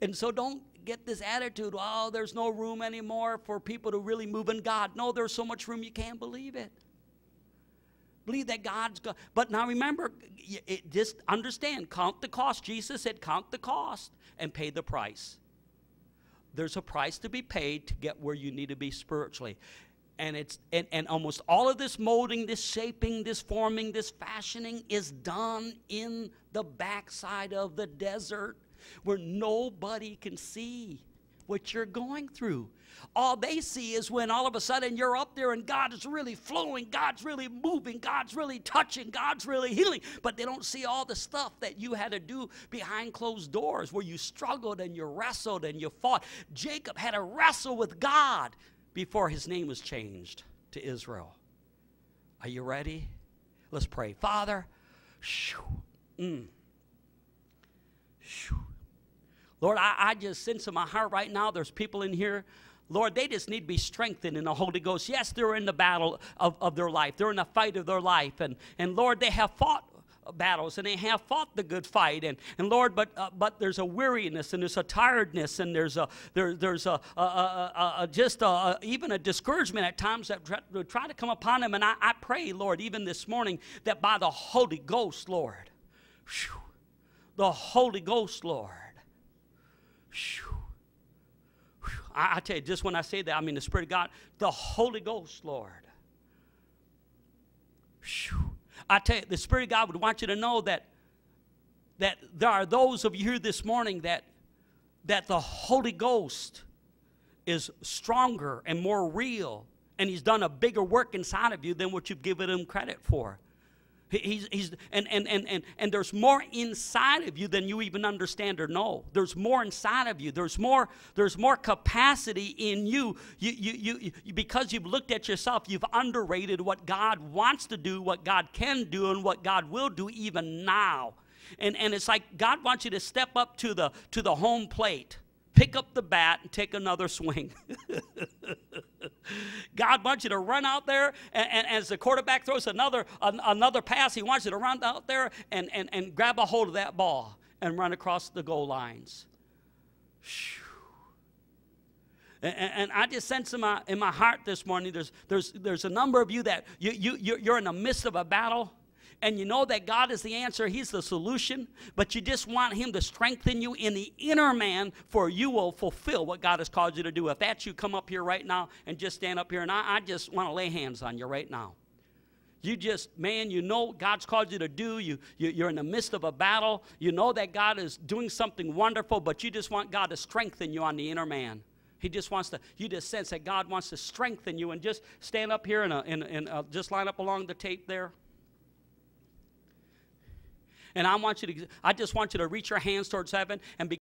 And so don't get this attitude, oh, there's no room anymore for people to really move in God. No, there's so much room you can't believe it. Believe that God's God. But now remember, it, just understand, count the cost. Jesus said, count the cost and pay the price. There's a price to be paid to get where you need to be spiritually. And it's and, and almost all of this molding, this shaping, this forming, this fashioning is done in the backside of the desert where nobody can see what you're going through. All they see is when all of a sudden you're up there and God is really flowing, God's really moving, God's really touching, God's really healing. But they don't see all the stuff that you had to do behind closed doors where you struggled and you wrestled and you fought. Jacob had to wrestle with God before his name was changed to Israel. Are you ready? Let's pray. Father, shoo, mm, shoo. Lord, I, I just sense in my heart right now there's people in here Lord, they just need to be strengthened in the Holy Ghost. Yes, they're in the battle of, of their life, they're in the fight of their life. And, and Lord, they have fought battles and they have fought the good fight and, and lord but uh, but there's a weariness and there's a tiredness and there's a there, there's a, a, a, a just a, even a discouragement at times that try, try to come upon them and I, I, pray lord even this morning that by the holy ghost lord whew, the holy ghost lord I, I tell you, just when I say that, I mean the Spirit of God, the Holy Ghost, Lord. I tell you, the Spirit of God would want you to know that that there are those of you here this morning that that the Holy Ghost is stronger and more real, and He's done a bigger work inside of you than what you've given Him credit for. He's, he's, and, and, and, and, and there's more inside of you than you even understand or know. There's more inside of you. There's more, there's more capacity in you. You, you, you, you. Because you've looked at yourself, you've underrated what God wants to do, what God can do, and what God will do even now. And, and it's like God wants you to step up to the, to the home plate pick up the bat and take another swing. God wants you to run out there, and, and, as the quarterback throws another, an, another pass, He wants you to run out there and, and, and grab a hold of that ball and run across the goal lines. And, and, I just sense in my, in my heart this morning, there's, there's, there's a number of you that you, you, you're in the midst of a battle and you know that God is the answer, He's the solution, but you just want Him to strengthen you in the inner man for you will fulfill what God has called you to do. If that's you, come up here right now and just stand up here, and I, I just want to lay hands on you right now. You just, man, you know God's called you to do. You, you, you're in the midst of a battle. You know that God is doing something wonderful, but you just want God to strengthen you on the inner man. He just wants to, you just sense that God wants to strengthen you and just stand up here and, and, and uh, just line up along the tape there. And I want you to, I just want you to reach your hands towards heaven and be